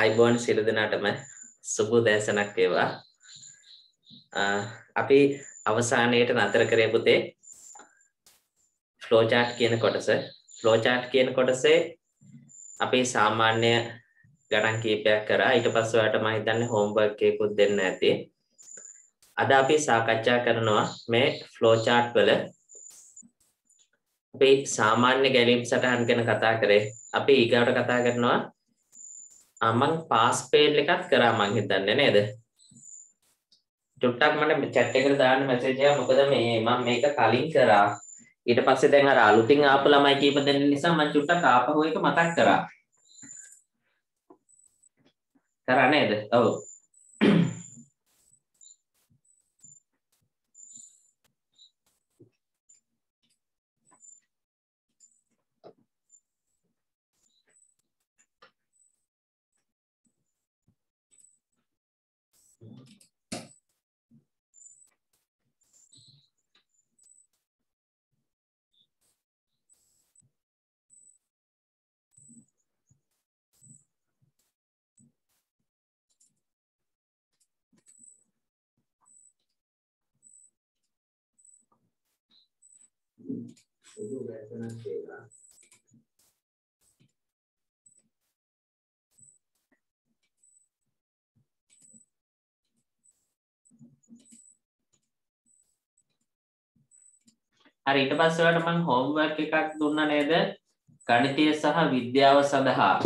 අයිබෝන් සිරු දෙනාටම සුබ දැසනක් වේවා. අපි අවසානයට නතර කරේ පුතේ ෆ්ලෝචාට් කියන කොටස. ෆ්ලෝචාට් කියන කොටසේ අපි සාමාන්‍ය ගණන් කීපයක් කරා. ඊට පස්සේ ඔයාලට මම හිතන්නේ හෝම්වර්ක් එකකුත් දෙන්න ඇති. අද අපි සාකච්ඡා කරනවා මේ ෆ්ලෝචාට් වල අපි සාමාන්‍ය ගැලීම් සටහන් ගැන කතා කරේ. අපි ඊගාවට කතා කරනවා මං පාස් පේල් එකත් කරා මං හිතන්නේ නේද? චුට්ටක් මට chat එකට දාන්න මැසේජ් එකක්. මොකද මේ මම මේක කලින් කරා. ඊට පස්සේ දැන් අර අලුතින් ආපු ළමයි කීප දෙනෙක් නිසා මම චුට්ටක් ආපහු එක මතක් කරා. කරා නේද? ඔව්. සුදු වැටෙනක් කියලා හරි ඊට පස්සේ ඔයාලට මම හෝම්වර්ක් එකක් දුන්නා නේද? ගණිතය සහ විද්‍යාව සඳහා.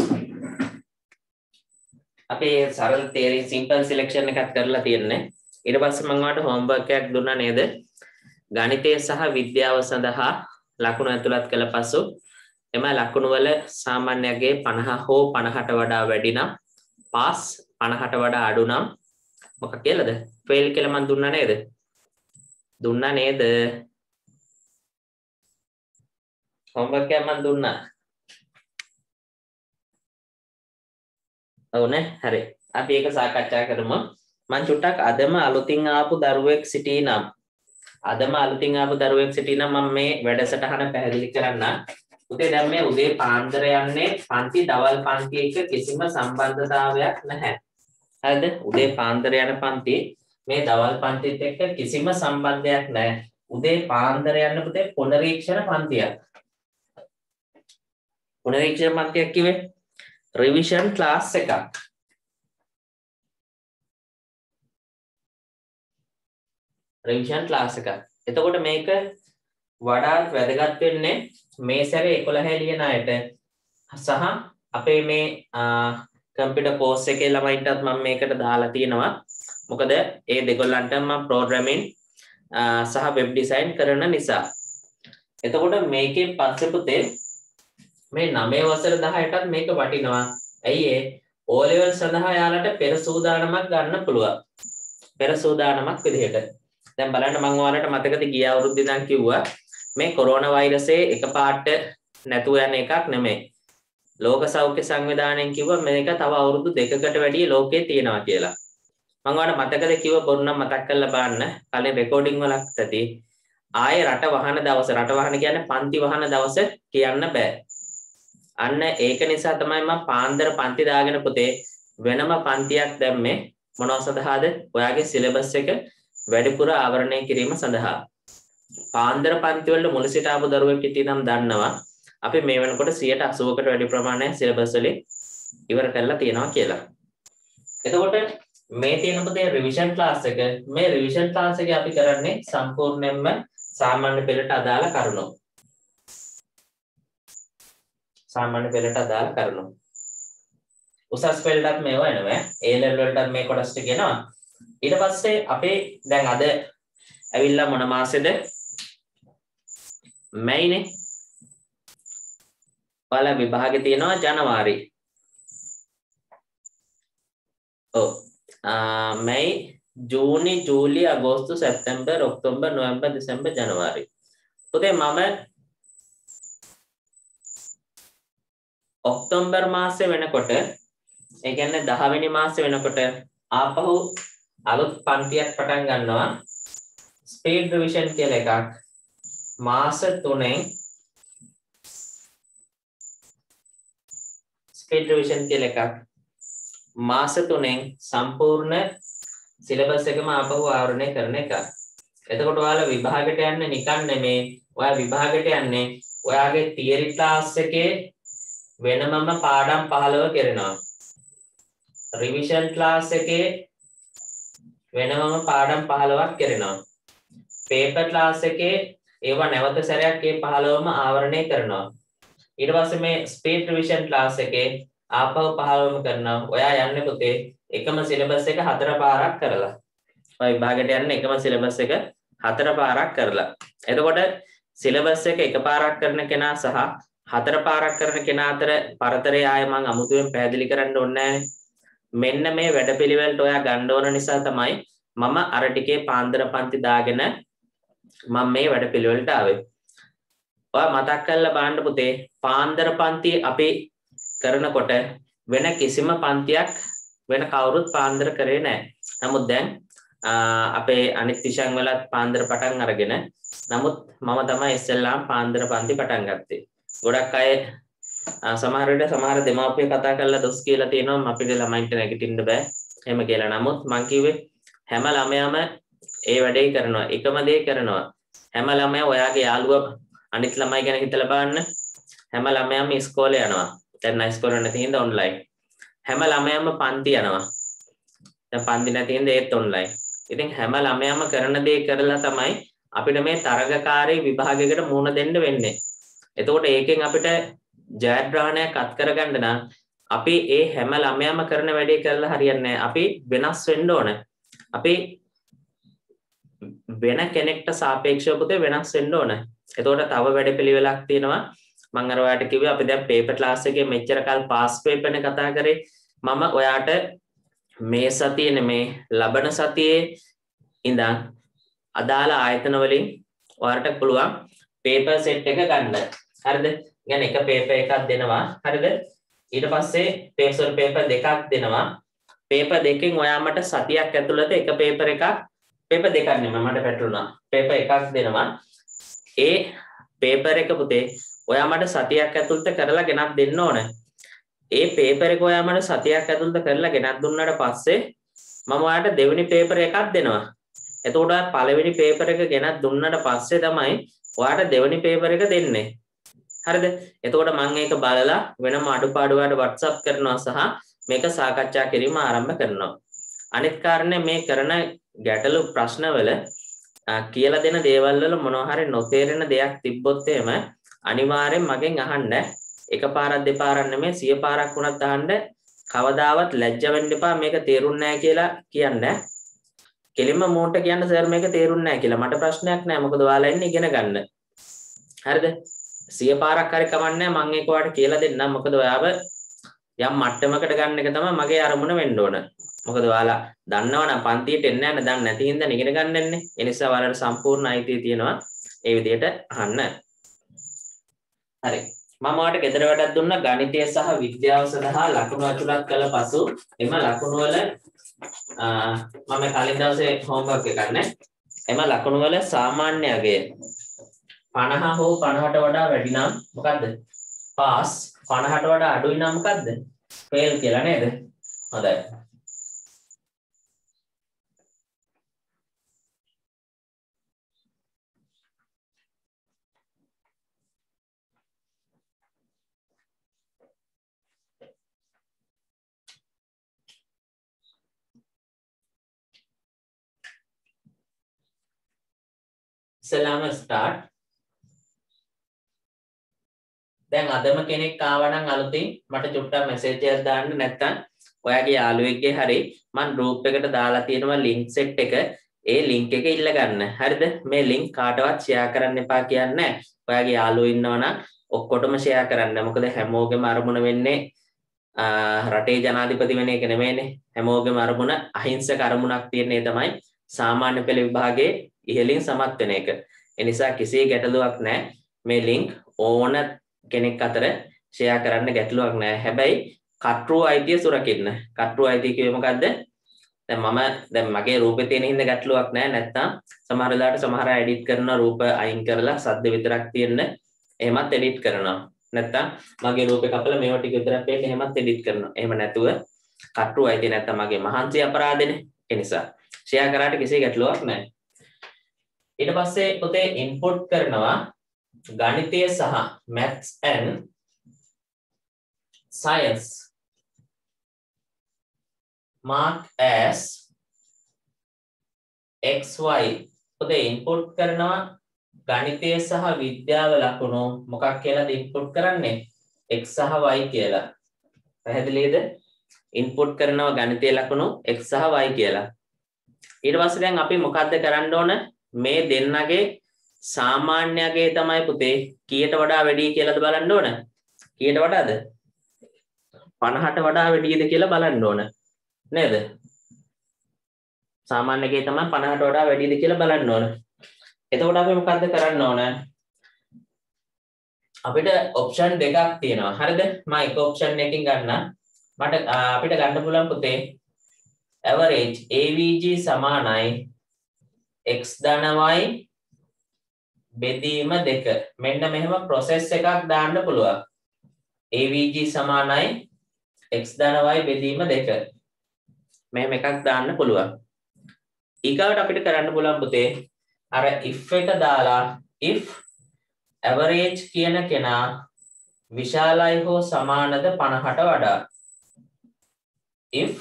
අපේ සරල තේරි සිම්පල් සිලෙක්ෂන් එකක් කරලා තියෙන්නේ. ඊට පස්සේ මම ඔයාලට හෝම්වර්ක් එකක් දුන්නා නේද? ගණිතය සහ විද්‍යාව සඳහා ලකුණු ඇතුළත් කළ පසු එම ලකුණු වල සාමාන්‍යගේ 50 හෝ 50ට වඩා වැඩි නම් පාස් 50ට වඩා අඩු නම් මොකක් කියලාද? ෆේල් කියලා මම දුන්නා නේද? දුන්නා නේද? හෝම්වර්ක් එක මම දුන්නා. ඔව් නේ? හරි. අපි ඒක සාකච්ඡා කරමු. මම චුට්ටක් අදම අලුතින් ආපු දරුවෙක් සිටී නම් අදම අලුතින් ආපු දරුවෙක් සිටිනම් මම මේ වැඩසටහන පැහැදිලි කරන්න. පුතේ දැන් මේ උදේ පාන්දර යන්නේ පන්ති දවල් පන්ති එක කිසිම සම්බන්ධතාවයක් නැහැ. හරිද? උදේ පාන්දර යන පන්ති මේ දවල් පන්තිත් එක්ක කිසිම සම්බන්ධයක් නැහැ. උදේ පාන්දර යන්න පුතේ පුනරීක්ෂණ පන්තියක්. පුනරීක්ෂණ පන්තියක් කිව්වේ රිවිෂන් ක්ලාස් එකක්. රිවිෂන් ක්ලාස් එකක්. එතකොට මේක වඩාත් වැදගත් වෙන්නේ මේ සැරේ 11 ලියන අයට සහ අපේ මේ කම්පියුටර් කෝස් එකේ ළමයින්ටත් මම මේකට දාලා තියෙනවා. මොකද ඒ දෙගොල්ලන්ට මම ප්‍රෝග්‍රෑමින් සහ වෙබ් ඩිසයින් කරන නිසා. එතකොට මේකෙන් පස්සේ පුතේ මේ 9 වසර 10ටත් මේක වටිනවා. ඇයි ඒ O level සඳහා යාලට පෙර සූදානමක් ගන්න පුළුවන්. පෙර සූදානමක් විදිහට. දැන් බලන්න මම ඔයාලට මතකද ගිය අවුරුද්දේ ඉඳන් කිව්වා මේ කොරෝනා වෛරසයේ එකපාරට නැතුව යන එකක් නෙමෙයි. ලෝක සෞඛ්‍ය සංවිධානයෙන් කිව්වා මේක තව අවුරුදු දෙකකට වැඩි ලෝකේ තියෙනවා කියලා. මම ඔයාලට මතකද කිව්ව බොරු නම් මතක් කරලා බලන්න. කලින් රෙකෝඩින් වලක් ඇති. ආයේ රට වහන දවස රට වහන කියන්නේ පන්ති වහන දවස කියන්න බෑ. අන්න ඒක නිසා තමයි මම පාන්දර පන්ති දාගෙන පුතේ වෙනම පන්තියක් දැම්මේ මොනව සඳහාද? ඔයාගේ සිලබස් එක වැඩිපුර ආවරණය කිරීම සඳහා පාන්දර පන්තිවල මුල සිට ආපු දරුවෙක් හිටියනම් දන්නවා අපි මේ වෙනකොට 180කට වැඩි ප්‍රමාණයක් සිලබස් වලින් ඉවර කරලා තියෙනවා කියලා. එතකොට මේ තියෙන පොතේ රිවිෂන් ක්ලාස් එක මේ රිවිෂන් ක්ලාස් එකේ අපි කරන්නේ සම්පූර්ණයෙන්ම සාමාන්‍ය පෙළට අදාළ කරුණු. සාමාන්‍ය පෙළට අදාළ කරුණු. උසස් පෙළටත් මේවා එනවා. A level වලටත් මේ කොටස් ටික එනවා. ඊට පස්සේ අපේ දැන් අද ඇවිල්ලා මොන මාසෙද? මැයිනේ. ඔයාලා විභාගෙ තියෙනවා ජනවාරි. ඔව්. මැයි ජූනි ජූලි අගෝස්තු සැප්තැම්බර් ඔක්තෝබර් නොවැම්බර් දෙසැම්බර් ජනවාරි. පුතේ මම ඔක්තෝබර් මාසේ වෙනකොට ඒ කියන්නේ 10 වෙනි මාසේ වෙනකොට ආපහු අලුත් පන්තියක් පටන් ගන්නවා ස්පීඩ් රිවිෂන් කියලා එකක් මාස 3න් ස්පීඩ් රිවිෂන් කියලා එකක් මාස තුනෙන් සම්පූර්ණ සිලබස් එකම ආපහු ආවරණය කරන එක. එතකොට ඔයාලා විභාගයට යන්නේ නිකන් නෙමේ. ඔයා විභාගයට යන්නේ ඔයාගේ තියරි ක්ලාස් එකේ වෙනමම පාඩම් 15 කරනවා. රිවිෂන් ක්ලාස් එකේ වෙනමම පාඩම් 15ක් කරනවා. පේපර් ක්ලාස් එකේ ඒවා නැවත සැරයක් ඒ 15ම ආවරණය කරනවා. ඊට පස්සේ මේ ස්පීඩ් රිවිෂන් ක්ලාස් එකේ ආපහු 15ම කරනවා. ඔයා යන්නේ පුතේ එකම සිලබස් එක හතර පාරක් කරලා. ඔය විභාගයට යන්නේ එකම සිලබස් එක හතර පාරක් කරලා. එතකොට සිලබස් එක එකපාරක් කරන කෙනා සහ හතර පාරක් කරන කෙනා අතර පරතරය ආය මං අමුතුවෙන් පැහැදිලි කරන්න ඕනේ මෙන්න මේ වැඩපිළිවෙලට ඔයා ගන්න ඕන නිසා තමයි මම අර ටිකේ පාන්දර පන්ති දාගෙන මම මේ වැඩපිළිවෙලට ආවේ. ඔයා මතක් කරලා බලන්න පුතේ පාන්දර පන්ති අපි කරනකොට වෙන කිසිම පන්තියක් වෙන කවුරුත් පාන්දර කරේ නැහැ. නමුත් දැන් අපේ අනිත් විෂයන් වලත් පාන්දර පටන් අරගෙන නමුත් මම තමයි ඉස්සෙල්ලාම පාන්දර පන්ති පටන් ගත්තේ. ගොඩක් අය සමහර විට සමහර දෙමාපිය කතා කරලා දොස් කියලා තියෙනවා අපිට ළමයින්ට නැගිටින්න බෑ. එහෙම කියලා. නමුත් මං කිව්වේ හැම ළමයාම ඒ වැඩේ කරනවා. එකම දේ කරනවා. හැම ළමයා ඔයාගේ යාළුවා අනිත් ළමයි ගැන හිතලා බලන්න. හැම ළමයාම ඉස්කෝලේ යනවා. දැන් ඉස්කෝලේ නැති හින්දා ඔන්ලයින්. හැම ළමයාම පන්ති යනවා. දැන් පන්ති නැති හින්දා ඒත් ඔන්ලයින්. ඉතින් හැම ළමයාම කරන දේ කරලා තමයි අපිට මේ තරගකාරී විභාගයකට මුහුණ දෙන්න වෙන්නේ. එතකොට ඒකෙන් අපිට ජයග්‍රහණයක් අත් කරගන්න නම් අපි ඒ හැම ළමයාම කරන වැඩේ කරලා හරියන්නේ අපි වෙනස් වෙන්න ඕන. අපි වෙන කෙනෙක්ට සාපේක්ෂව පුතේ වෙනස් වෙන්න ඕන. එතකොට තව වැඩපිළිවෙලක් තියෙනවා. මම අර ඔයාලට කිව්වේ අපි දැන් පේපර් ක්ලාස් එකේ මෙච්චර කල් පාස් පේපර්නේ කතා කරේ. මම ඔයාට මේ සතියේ නෙමේ ලබන සතියේ ඉඳන් අදාළ ආයතන වලින් ඔයාලට පුළුවන් පේපර් සෙට් එක ගන්න. හරිද? ගැන එක පේපර් එකක් දෙනවා. හරිද? ඊට පස්සේ පේපර් පේපර් දෙකක් දෙනවා. පේපර් දෙකෙන් ඔයා මට සතියක් ඇතුළත එක පේපර් එකක් පේපර් දෙකක් නෙමෙයි මට පැටලුණා. පේපර් එකක් දෙනවා. ඒ පේපර් එක පුතේ ඔයා මට සතියක් ඇතුළත කරලා ගෙනත් දෙන්න ඕන. ඒ පේපර් එක ඔයා මට සතියක් ඇතුළත කරලා ගෙනත් දුන්නාට පස්සේ මම ඔයාට දෙවෙනි පේපර් එකක් දෙනවා. එතකොට පළවෙනි පේපර් එක ගෙනත් දුන්නාට පස්සේ තමයි ඔයාට දෙවෙනි පේපර් එක දෙන්නේ. හරිද? එතකොට මම ඒක බලලා වෙනම අඩුපාඩු වලට WhatsApp කරනවා සහ මේක සාකච්ඡා කිරීම ආරම්භ කරනවා. අනිත් කාරණේ මේ කරන ගැටලු ප්‍රශ්නවල කියලා දෙන දේවල් වල මොනවා හරි නොතේරෙන දෙයක් තිබ්බොත් එහෙම අනිවාර්යෙන් මගෙන් අහන්න එකපාරක් දෙපාරක් නෙමෙයි සිය පාරක් වුණත් අහන්න කවදාවත් ලැජ්ජ වෙන්න එපා මේක තේරුන්නේ නැහැ කියලා කියන්න. කෙලින්ම මෝන්ට කියන්න සර් මේක තේරුන්නේ නැහැ කියලා. මට ප්‍රශ්නයක් නැහැ. මොකද ඔයාලා ඉන්නේ ඉගෙන ගන්න. හරිද? සිය පාරක් හරි කමන්නේ මම ඒක ඔයාලට කියලා දෙන්නම්. මොකද ඔයාව යම් මට්ටමකට ගන්න එක තමයි මගේ අරමුණ වෙන්න ඕන. මොකද ඔයාලා දන්නවනම් පන්තියට එන්න යන දන්නේ නැති හින්දා ඉගෙන ගන්න එන්නේ. ඒ නිසා ඔයාලට සම්පූර්ණ අයිතිය තියෙනවා ඒ විදිහට අහන්න. හරි. මම ඔයාලට ගෙදර වැඩක් දුන්නා ගණිතය සහ විද්‍යාව සඳහා ලකුණු අතුලත් කළ පසු එම ලකුණු වල මම කලින් දවසේ හෝම්වර්ක් එකක් නේ. එම ලකුණු වල සාමාන්‍ය අගය 50 හෝ 50ට වඩා වැඩි නම් මොකද්ද? පාස් 50ට වඩා අඩුයි නම් මොකද්ද? ෆේල් කියලා නේද? හොඳයි. ඉස්සෙල්ලාම ස්ටාර්ට් දැන් අදම කෙනෙක් ආවනම් අලුතින් මට චුට්ටක් මැසේජ් එකක් දාන්න නැත්නම් ඔයාගේ යාළුවෙක්ගේ හරි මම group එකට දාලා තියෙනවා link set එක. ඒ link එක ඉල්ල ගන්න. හරිද? මේ link කාටවත් share කරන්න එපා කියන්නේ ඔයාගේ යාළුවෝ ඉන්නවනම් ඔක්කොටම share කරන්න. මොකද හැමෝගෙම අරමුණ වෙන්නේ රටේ ජනාධිපති වෙන එක නෙමෙයිනේ. හැමෝගෙම අරමුණ අහිංසක අරමුණක් තියෙන තමයි සාමාන්‍ය පෙළ විභාගයේ ඉහලින් සමත් වෙන එක. එනිසා කිසි ගැටලුවක් නැහැ. මේ link ඕන කෙනෙක් අතර ෂෙයා කරන්න ගැටලුවක් නැහැ. හැබැයි කට්රු අයිතිය සුරකින්න. කට්රු අයිතිය කිව්වේ මොකද්ද? දැන් මම දැන් මගේ රූපේ තියෙන හින්දා ගැටලුවක් නැහැ. නැත්තම් සමහර වෙලාවට සමහර අය එඩිට් කරන රූප අයින් කරලා සද්ද විතරක් තියෙන එහෙමත් එඩිට් කරනවා. නැත්තම් මගේ රූපේ කපලා මේවා ටික විතරක් පේන්න එහෙමත් එඩිට් කරනවා. එහෙම නැතුව කට්ටු අයිති නැත්තම් මගේ මහන්සි අපරාධනේ ඒ නිසා ෂෙයා කරාට කිසි ගැටලුවක් නැහැ ඊට පස්සේ පුතේ ඉන්පුට් කරනවා ගණිතය සහ maths and science. Mark as xy පුතේ ඉන්පුට් කරනවා ගණිතය සහ විද්‍යාව ලකුණු මොකක් කියලාද ඉන්පුට් කරන්නේ? X සහ y කියලා. පැහැදිලිද? ඉන්පුට් කරනවා ගණිතය ලකුණු x සහ y කියලා. ඊට පස්සේ දැන් අපි මොකද්ද කරන්න ඕන? මේ දෙන්නගේ සාමාන්‍යගේ තමයි පුතේ කීයට වඩා වැඩි කියලාද බලන්න ඕන? කීයට වඩාද? 50ට වඩා වැඩිද කියලා බලන්න ඕන. නේද? සාමාන්‍යගේ තමයි 50ට වඩා වැඩිද කියලා බලන්න ඕන. එතකොට අපි මොකද්ද කරන්න ඕන? අපිට ඔප්ෂන් දෙකක් තියෙනවා. හරිද? මම එක ඔප්ෂන් එකකින් ගන්න මට අපිට ගන්න පුළුවන් පුතේ average avg සමානයි x ධන y බෙදීම දෙක. මෙන්න මෙහෙම process එකක් දාන්න පුළුවන්. Avg සමානයි x ධන y බෙදීම දෙක. මෙහෙම එකක් දාන්න පුළුවන්. ඊගාවට අපිට කරන්න පුළුවන් පුතේ අර if එක දාලා if average කියන කෙනා විශාලයි හෝ සමානද 50ට වඩා. if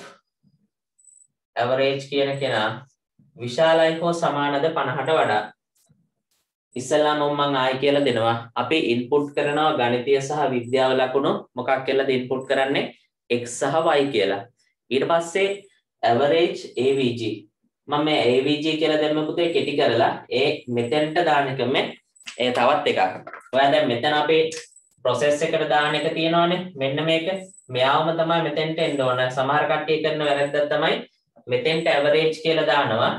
average කියන කෙනා විශාලයි හෝ සමානද 50ට වඩා. ඉස්සල්ලාම මම ආයි කියලා දෙනවා. අපි ඉන්පුට් කරනවා ගණිතය සහ විද්‍යාව ලකුණු. මොකක් කියලාද ඉන්පුට් කරන්නේ? X සහ y කියලා. ඊට පස්සේ average avg මම මේ avg කියලා දැම්ම පුතේ කෙටි කරලා ඒ මෙතෙන්ට දාන එකම ඒ තවත් එකක්. ඔයා දැන් මෙතන අපේ process එකට දාන එක තියෙනවානේ. මෙන්න මේක. මෙයාවම තමයි මෙතෙන්ට එන්න ඕන. සමහර කට්ටිය කරන වැරද්දක් තමයි මෙතෙන්ට average කියලා දානවා.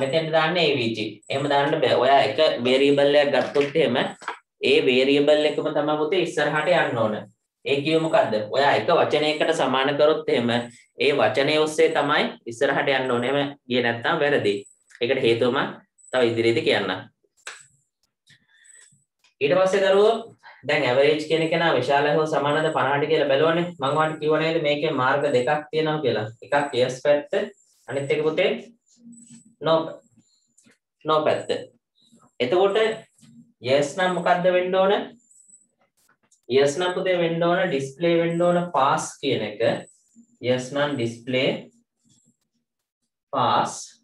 මෙතෙන්ට දාන්න avg එහෙම දාන්න බෑ. ඔයා එක variable එකක් ගත්තොත් එහෙම ඒ variable එකම තමයි පුතේ ඉස්සරහට යන්න ඕන. ඒ කිව්ව මොකද්ද? ඔයා එක වචනයකට සමාන කරොත් එහෙම ඒ වචනය ඔස්සේ තමයි ඉස්සරහට යන්න ඕනේ. එහෙම ගියේ නැත්නම් වැරදි. ඒකට හේතුව මම තව ඉදිරියේදී කියන්නම් ඊට පස්සේ දරුවෝ දැන් ඇවරේජ් කියන කෙනා විශාල හෝ සමානද 50ට කියලා බැලුවනේ. මම ඔයාලට කිව්ව නේද? මේකේ මාර්ග දෙකක් තියෙනවා කියලා. එකක් yes පැත්ත අනිත් එක පුතේ no no පැත්ත එතකොට yes නම් මොකද්ද වෙන්න ඕන? Yes නම් පුතේ වෙන්න ඕන display වෙන්න ඕන pass කියන එක. Yes නම් display pass.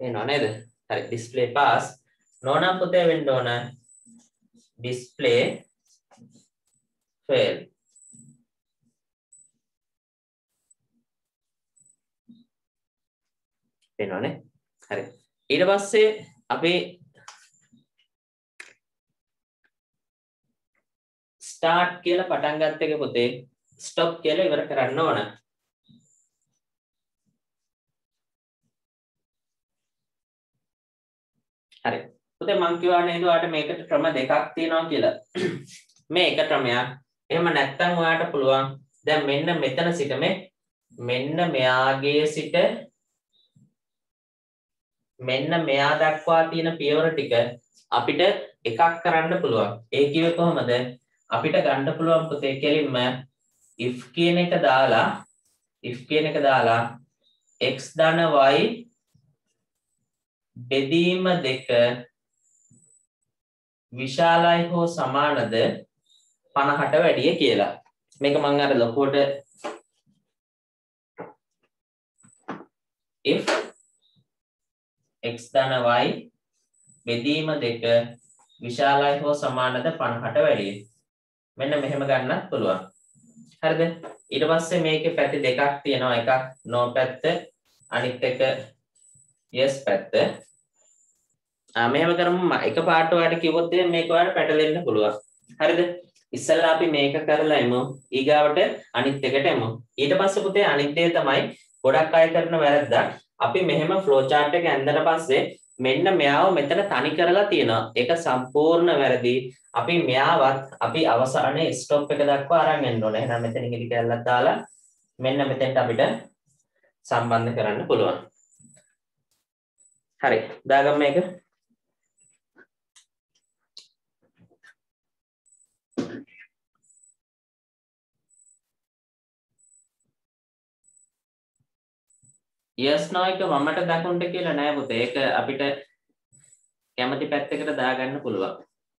එනවා නේද? හරි display pass. නොනම් පුතේ වෙන්න ඕන? Display fail. වෙනවනේ. හරි. ඊට පස්සේ අපි ස්ටාර්ට් කියලා පටන් ගත්ත එක පුතේ ස්ටොප් කියලා ඉවර කරන්න ඕන. හරි. පුතේ මං කිව්වා නේද ඔයාලට මේකට ක්‍රම දෙකක් තියෙනවා කියලා. මේ එක ක්‍රමයක්. එහෙම නැත්නම් ඔයාලට පුළුවන් දැන් මෙන්න මෙතන සිට මේ මෙන්න මෙයාගේ සිට මෙන්න මෙයා දක්වා තියෙන පියවර ටික අපිට එකක් කරන්න පුළුවන් ඒ කිව්වේ කොහොමද අපිට ගන්න පුළුවන් පුතේ කෙලින්ම if කියන එක දාලා if කියන එක දාලා x ධන y බෙදීම දෙක විශාලයි හෝ සමානද 50ට වැඩිය කියලා. මේක මම අර ලොකුවට if x ධන y බෙදීම දෙක විශාලයි හෝ සමානද 50ට වැඩිය. මෙන්න මෙහෙම ගන්නත් පුළුවන්. හරිද? ඊට පස්සේ මේකේ පැති දෙකක් තියෙනවා. එකක් no පැත්ත අනිත් එක yes පැත්ත. මෙහෙම කරමු එක පාට ඔයාලට කිව්වොත් මේක ඔයාලට පැටලෙන්න පුළුවන්. හරිද? ඉස්සෙල්ලා අපි මේක කරලා එමු. ඊගාවට අනිත් එකට එමු. ඊට පස්සේ පුතේ අනිත් දේ තමයි ගොඩක් අය කරන වැරද්දක්. අපි මෙහෙම ෆ්ලෝ chart එක ඇඳලා පස්සේ මෙන්න මෙයාව මෙතන තනි කරලා තියෙනවා. ඒක සම්පූර්ණ වැරදි. අපි මෙයාවත් අපි අවසානයේ ස්ටොප් එක දක්වා අරන් යන්න ඕනේ. එහෙනම් මෙතනින් ඉලි කැල්ලක් දාලා මෙන්න මෙතෙන්ට අපිට සම්බන්ධ කරන්න පුළුවන්. හරි. දාගමු මේක. Yes no එක වමට දකුණට කියලා නෑ පුතේ. ඒක අපිට කැමති පැත්තකට දාගන්න පුළුවන්.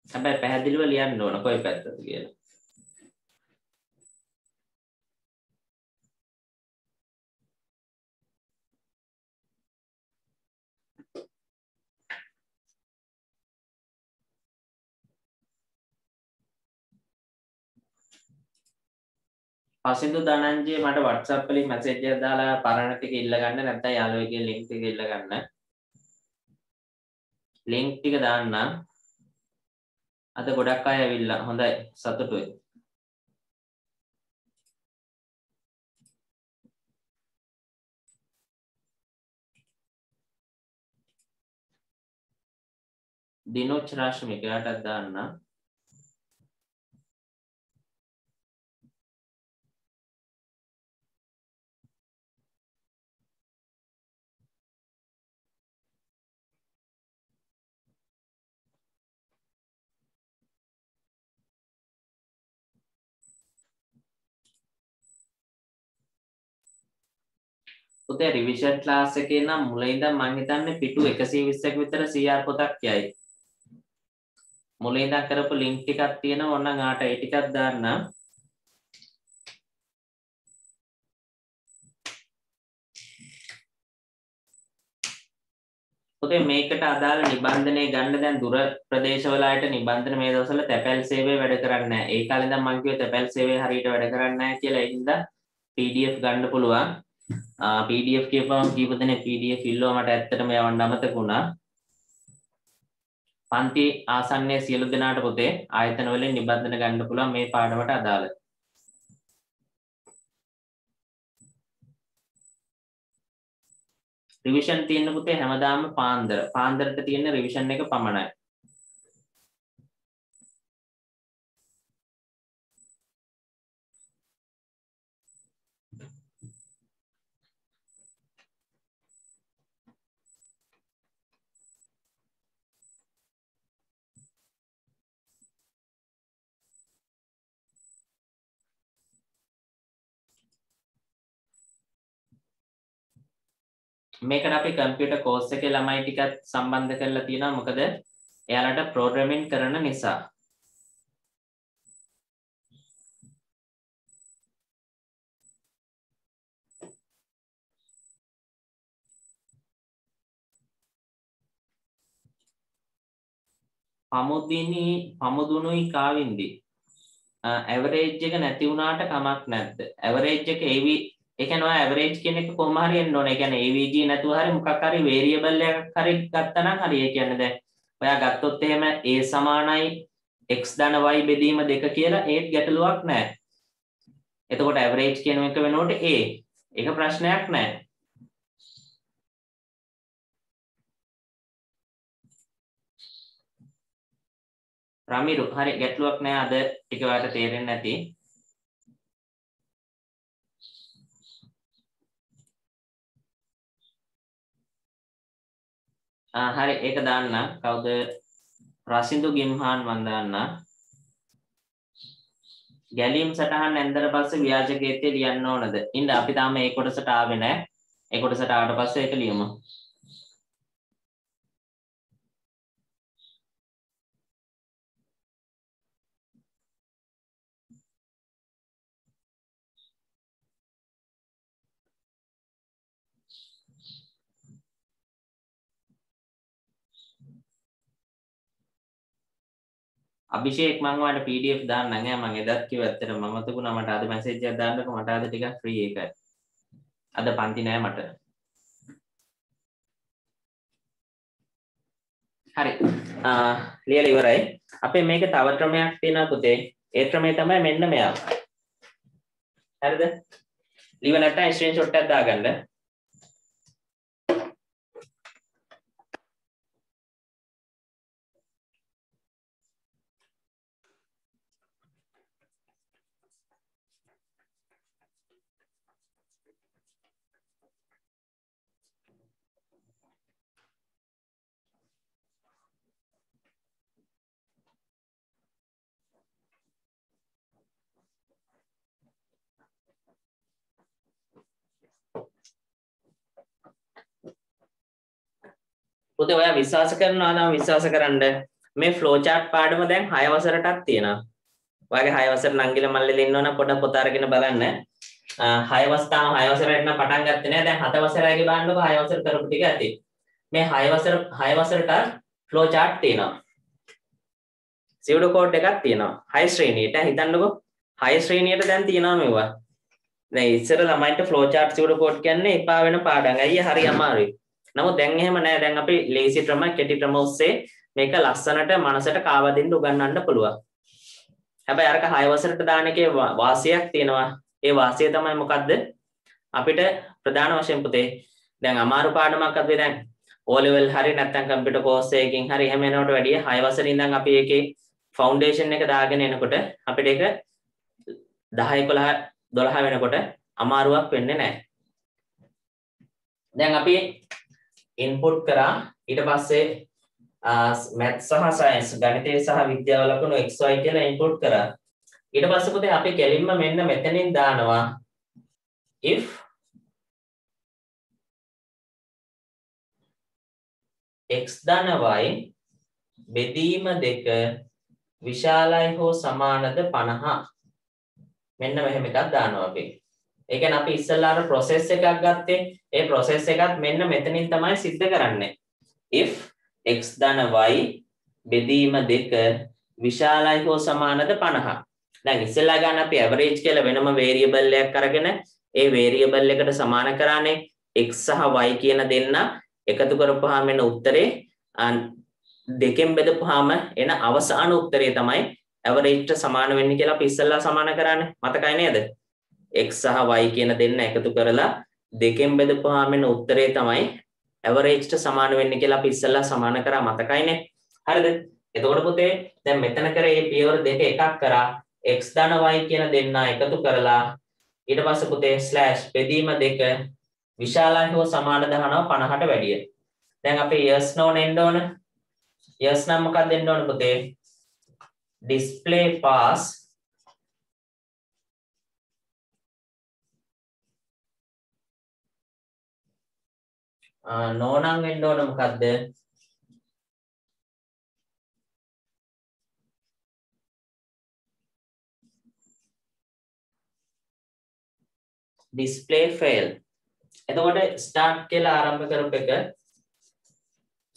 හැබැයි පැහැදිලිව ලියන්න ඕන කොයි පැත්තද කියලා. පසිදු ධනංජය මට WhatsApp වලින් මැසේජ් එකක් දාලා පරණ ටික ඉල්ල ගන්න නැත්නම් යාළුවෙක්ගේ link ටික ඉල්ල ගන්න. link ටික දාන්න. අද ගොඩක් අය ඇවිල්ලා. හොඳයි. සතුටුයි. දිනෝච් රාශ්මික එයාටත් දාන්න. පුතේ රිවිෂන් ක්ලාස් එකේ නම් මුලින් ඉඳන් මම හිතන්නේ පිටු 120ක විතර CR පොතක් යයි. මුලින් ඉඳන් කරපු ලින්ක් ටිකක් තියෙනවා ඕනනම් ආට ඒ ටිකක් දාන්න. පුතේ මේකට අදාළ නිබන්ධනය ගන්න දැන් දුර ප්‍රදේශවල අයට නිබන්ධන මේ දවස්වල තැපැල් සේවය වැඩ කරන්නේ නැහැ. ඒ කාලේ ඉඳන් මම කිව්වේ තැපැල් සේවය හරියට වැඩ කරන්නේ නැහැ කියලා. ඒ හින්දා PDF ගන්න පුළුවන්. PDF කියපුවම කීප දෙනෙක් PDF ඉල්ලුවා මට ඇත්තටම යවන්න අමතක වුණා. පන්ති ආසන්නයේ සියලු දෙනාට පොතේ ආයතන වලින් නිබන්ධන ගන්න පුළුවන් මේ පාඩමට අදාළ. රිවිෂන් තියෙන පුතේ හැමදාම පාන්දර. පාන්දරට තියෙන රිවිෂන් එක පමණයි. මේකට අපි කම්පියුටර් කෝස් එකේ ළමයි ටිකත් සම්බන්ධ කරලා තියෙනවා. මොකද එයාලට ප්‍රෝග්‍රෑමින් කරන නිසා. පමුදිනි පමුදුනුයි කාවින්දි. ඇවරේජ් එක නැති වුණාට කමක් නැද්ද? ඇවරේජ් එක ඒවි ඒ කියන්නේ ඔය ඇවරේජ් කියන එක කොහොම හරි එන්න ඕනේ. ඒ කියන්නේ AVG නැතුව හරි මොකක් හරි වේරියබල් එකක් හරි ගත්තා නම් හරි. ඒ කියන්නේ දැන් ඔයා ගත්තොත් එහෙම a සමානයි x ධන y බෙදීම දෙක කියලා ඒත් ගැටලුවක් නැහැ. එතකොට ඇවරේජ් කියන එක වෙනකොට a. ඒක ප්‍රශ්නයක් නැහැ. රමිරු හරි ගැටලුවක් නැහැ අද ටික වාට තේරෙන්නේ නැති. හරි. ඒක දාන්න. කවුද? රසිදු ගිම්හාන් මන් දාන්න. ගැලීම් සටහන් ඇන්දර පස්සේ ව්‍යාජකේතේ ලියන්න ඕනද? ඉන්න අපි තාම ඒ කොටසට ආවේ නැහැ ඒ කොටසට ආවට පස්සේ ඒක ලියමු. අභිෂේක් මං ඔයාලට PDF දාන්නම් ඈ මං එදත් කිව්ව ඇත්තට මම තුකුණා මට අද මැසේජ් එකක් දාන්නකෝ. මට අද ටිකක් ෆ්‍රී එකයි අද පන්ති නෑ මට. හරි. ලියලා ඉවරයි. අපේ මේක තව ක්‍රමයක් තියෙනවා පුතේ. ඒ ක්‍රමය තමයි මෙන්න මෙයා. හරිද? ලිව නැත්නම් ස්ක්‍රීන්ෂොට් එකක් දාගන්න. පුතේ ඔයා විශ්වාස කරනවා නම් විශ්වාස කරන්න මේ ෆ්ලෝ chart පාඩම දැන් 6 වසරටත් තියෙනවා. ඔයාගේ 6 වසර නංගිල මල්ලේ ඉන්නවනම් පොඩ පොත අරගෙන බලන්න. 6 වස් තාම 6 වසරට නම් පටන් ගත්තේ නෑ. දැන් 7 වසරයි බලන්නකො 6 වසර කරපු ටික ඇති. මේ 6 වසර 6 වසරට ෆ්ලෝ chart තියෙනවා. සිවුඩු කෝඩ් එකක් තියෙනවා. 6 ශ්‍රේණියට හිතන්නකෝ. 6 ශ්‍රේණියට දැන් තියෙනවා මේවා. දැන් ඉස්සර ළමයින්ට ෆ්ලෝ chart සිවුඩු කෝඩ් කියන්නේ එපා වෙන පාඩම්. අයිය හරි අමාරුයි. නමුත් දැන් එහෙම නෑ. දැන් අපි ලේසි ක්‍රම කෙටි ක්‍රම ඔස්සේ මේක ලස්සනට මනසට කාවදින්න උගන්වන්න පුළුවන්. හැබැයි අරක 6 වසරට දාන එකේ වාසියක් තියෙනවා. ඒ වාසිය තමයි මොකද්ද? අපිට ප්‍රධාන වශයෙන් පුතේ දැන් අමාරු පාඩමක් අපි දැන් O level හරි නැත්නම් කම්පියුටර් කෝස් එකකින් හරි එහෙම එනකොට වැඩිය 6 වසරේ ඉඳන් අපි ඒකේ ෆවුන්ඩේෂන් එක දාගෙන එනකොට අපිට ඒක 10 11 12 වෙනකොට අමාරුවක් වෙන්නේ නැහැ. දැන් අපි ඉන්පුට් කරා ඊට පස්සේ මැත් සහ සයන්ස් ගණිතය සහ විද්‍යාව ලකුණු xy කියලා ඉන්පුට් කරා. ඊට පස්සේ පුතේ අපි කෙලින්ම මෙන්න මෙතනින් දානවා if x ධන y බෙදීම දෙක විශාලයි හෝ සමානද 50 මෙන්න මෙහෙම එකක් දානවා අපි. ඒ කියන්නේ අපි ඉස්සල්ලා අර process එකක් ගත්තේ. ඒ process එකත් මෙන්න මෙතනින් තමයි සිද්ධ කරන්නේ. if x ධන y බෙදීම දෙක විශාලයි හෝ සමානද 50. දැන් ඉස්සෙල්ලා ගන්න අපි average කියලා වෙනම variable එකක් අරගෙන ඒ variable එකට සමාන කරානේ x සහ y කියන දෙන්න එකතු කරපුවාම එන උත්තරේ දෙකෙන් බෙදපුවාම එන අවසාන උත්තරේ තමයි average සමාන වෙන්නේ කියලා අපි ඉස්සෙල්ලා සමාන කරානේ මතකයි නේද x සහ y කියන දෙන්න එකතු කරලා දෙකෙන් බෙදපුවාම එන උත්තරේ තමයි average සමාන වෙන්නේ කියලා අපි ඉස්සෙල්ලා සමාන කරා මතකයිනේ හරිද එතකොට පුතේ දැන් මෙතන කරේ මේ පියවර දෙක එකක් කරා x ධන y කියන දෙන්න එකතු කරලා ඊට පස්සේ පුතේ ස්ලෑෂ් බෙදීම දෙක විශාලයි හෝ සමාන දහනවා 50ට වැඩිය. දැන් අපි yes no නෙන්න ඕන. yes නම් මොකක්ද දෙන්න ඕන පුතේ? display pass no නම් වෙන්න ඕන මොකද්ද? display fail එතකොට start කියලා ආරම්භ කරපු එක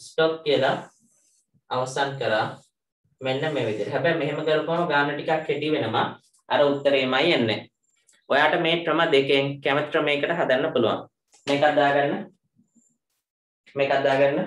stop කියලා අවසන් කරා මෙන්න මේ විදිහට. හැබැයි මෙහෙම කරපුවම ගාන ටිකක් කෙටි වෙනවා. අර උත්තරේමයි එන්නේ. ඔයාට මේ ක්‍රම දෙකෙන් කැමති ක්‍රමයකට හදන්න පුළුවන්. මේකක් දාගන්න. මේකක් දාගන්න.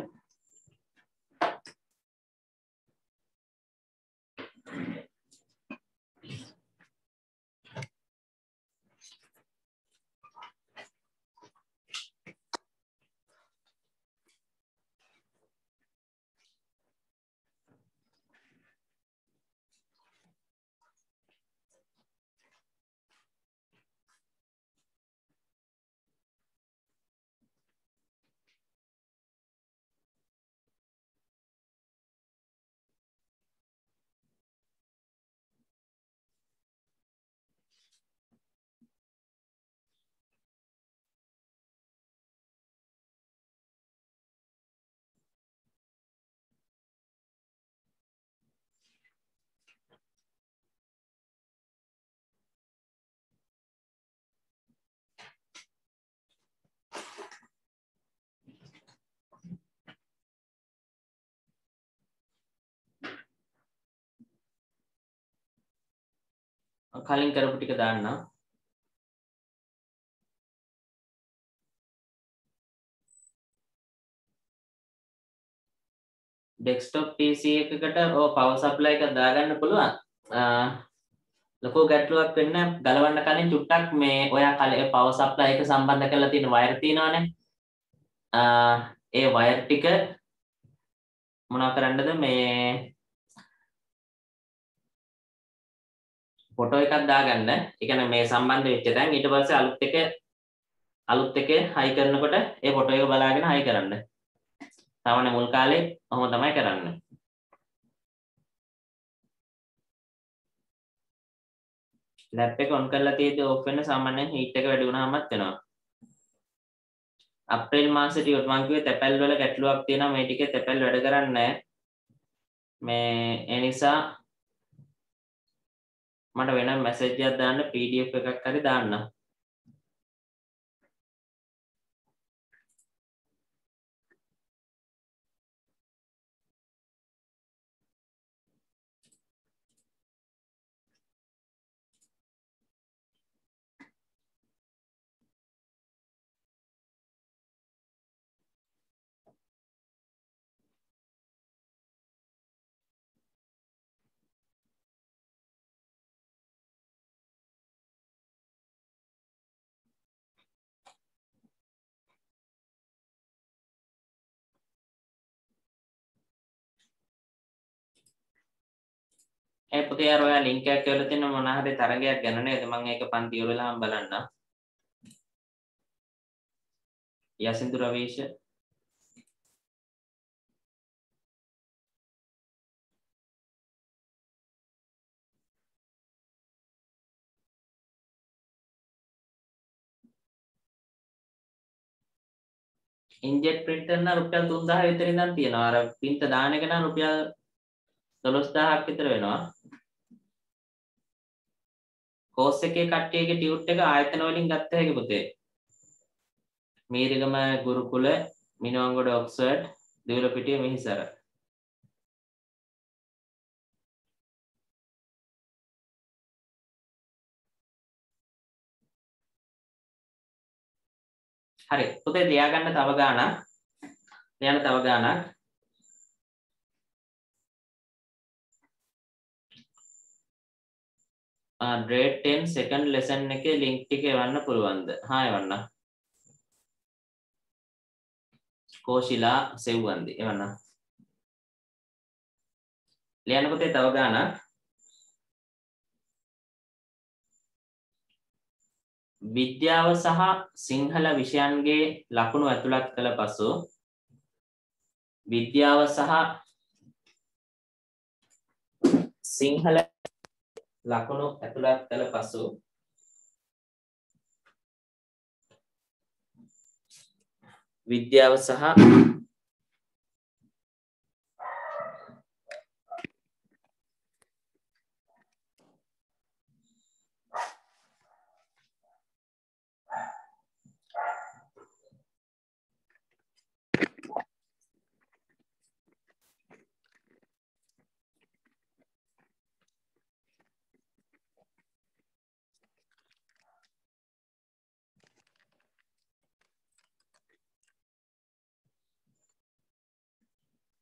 කලින් කරපු ටික දාන්න ඩෙස්ක්ටොප් PC එකකට ඕ පවර් සප්ලයි එකක් දාගන්න පුළුවන්. ලොකු ගැටලුවක් වෙන්න ගලවන්න කලින් චුට්ටක් මේ ඔයා කලින් පවර් සප්ලයි එක සම්බන්ධ කරලා තියෙන වයර් තියෙනවානේ. ඒ වයර් ටික මොනවා කරන්නද මේ ෆොටෝ එකක් දාගන්න. ඒ කියන්නේ මේ සම්බන්ධ වෙච්ච තැන් ඊට පස්සේ අලුත් එක අලුත් එකේ හයි කරනකොට ඒ ෆොටෝ එක බලාගෙන හයි කරන්න. සාමාන්‍ය මුල් කාලේ ඔහොම තමයි කරන්නේ. ලැප් එක ඔන් කරලා තියෙද්දි ඕෆ් වෙන්න සාමාන්‍යයෙන් හීට් එක වැඩි වුණාමත් වෙනවා. අප්‍රේල් මාසෙට මං කිව්වේ තැපැල් වල ගැටලුවක් තියෙනවා මේ ටිකේ තැපැල් වැඩ කරන්නේ නැහැ. මේ ඒ නිසා මට වෙන මැසේජ් එකක් දාන්න PDF එකක් හරි දාන්න. ඒ පුතේ අර ඔයා ලින්ක් එකක් කියලා තියෙන මොන හරි තරගයක් ගැන නේද? මම ඒක පන්ති වලම බලන්න යසින්දු රවීෂ ඉන්ජෙට් ප්‍රින්ටර් නම් රුපියල් 3000 විතර ඉඳන් තියෙනවා. අර පින්ත දාන එක නම් රුපියල් 12000ක් විතර වෙනවා. කෝස් එකේ කට්ටියගේ ටියුට් එක ආයතන වලින් ගත්ත හැකි පුතේ. මීරිගම ගුරුකුල මිනුවන්ගොඩ ඔක්ස්ෆර්ඩ් දිවුලපිටිය මිහිසර. හරි. පුතේ ලියාගන්න තව ගානක් ලියන්න තව ගානක් ග්‍රේඩ් 10 සෙකන්ඩ් ලෙසන් එකේ ලින්ක් ටික එවන්න පුළුවන්ද? හා එවන්න. කෝෂිලා සෙව්වන්දි එවන්න. ලියන්න පුතේ තව ගානක්. විද්‍යාව සහ සිංහල විෂයන්ගේ ලකුණු ඇතුළත් කළ පසු විද්‍යාව සහ සිංහල ලකුණු ඇතුළත් කළ පසු විද්‍යාව සහ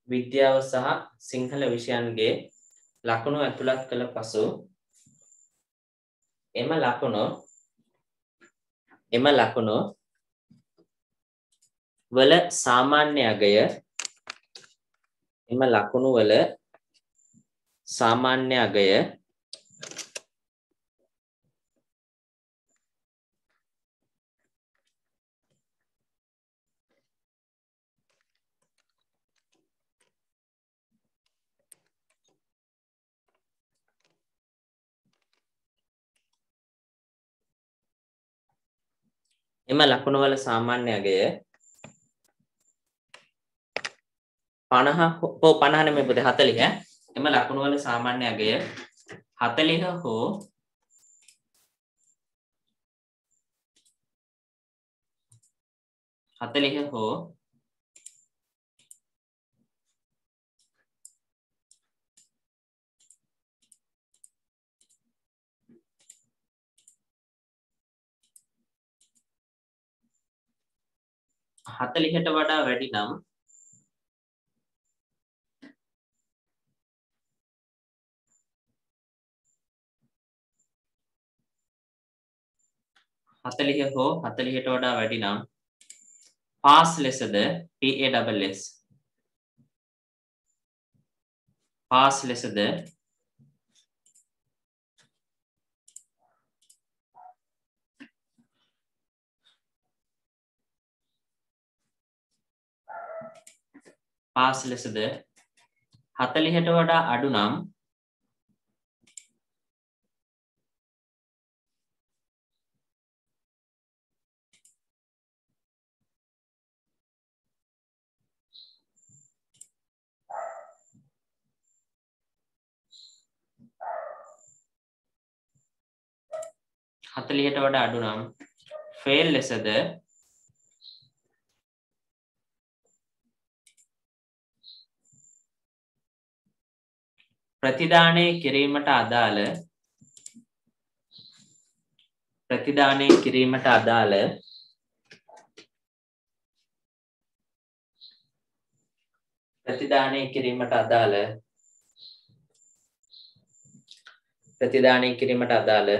විද්‍යාව සහ සිංහල විෂයන්ගේ ලකුණු ඇතුළත් කළ පසු එම ලකුණු එම ලකුණු වල සාමාන්‍ය අගය එම ලකුණු වල සාමාන්‍ය අගය එම ලකුණු වල සාමාන්‍ය අගය 50 හෝ 50 නෙමෙයි පුතේ 40 එම ලකුණු වල සාමාන්‍ය අගය 40 හෝ හතලිහ හෝ හතලිහට වඩා වැඩි නම් හතලිහ හෝ හතලිහට වඩා වැඩි නම් පාස් ලෙසද PASS පාස් ලෙසද පාස් ලෙසද 40ට වඩා අඩු නම් හතලියට වඩා අඩු නම් ෆෙල් ලෙසද ප්‍රතිදානය කිරීමට අදාළ ප්‍රතිදානය කිරීමට අදාළ ප්‍රතිදානය කිරීමට අදාළ ප්‍රතිදානය කිරීමට අදාළ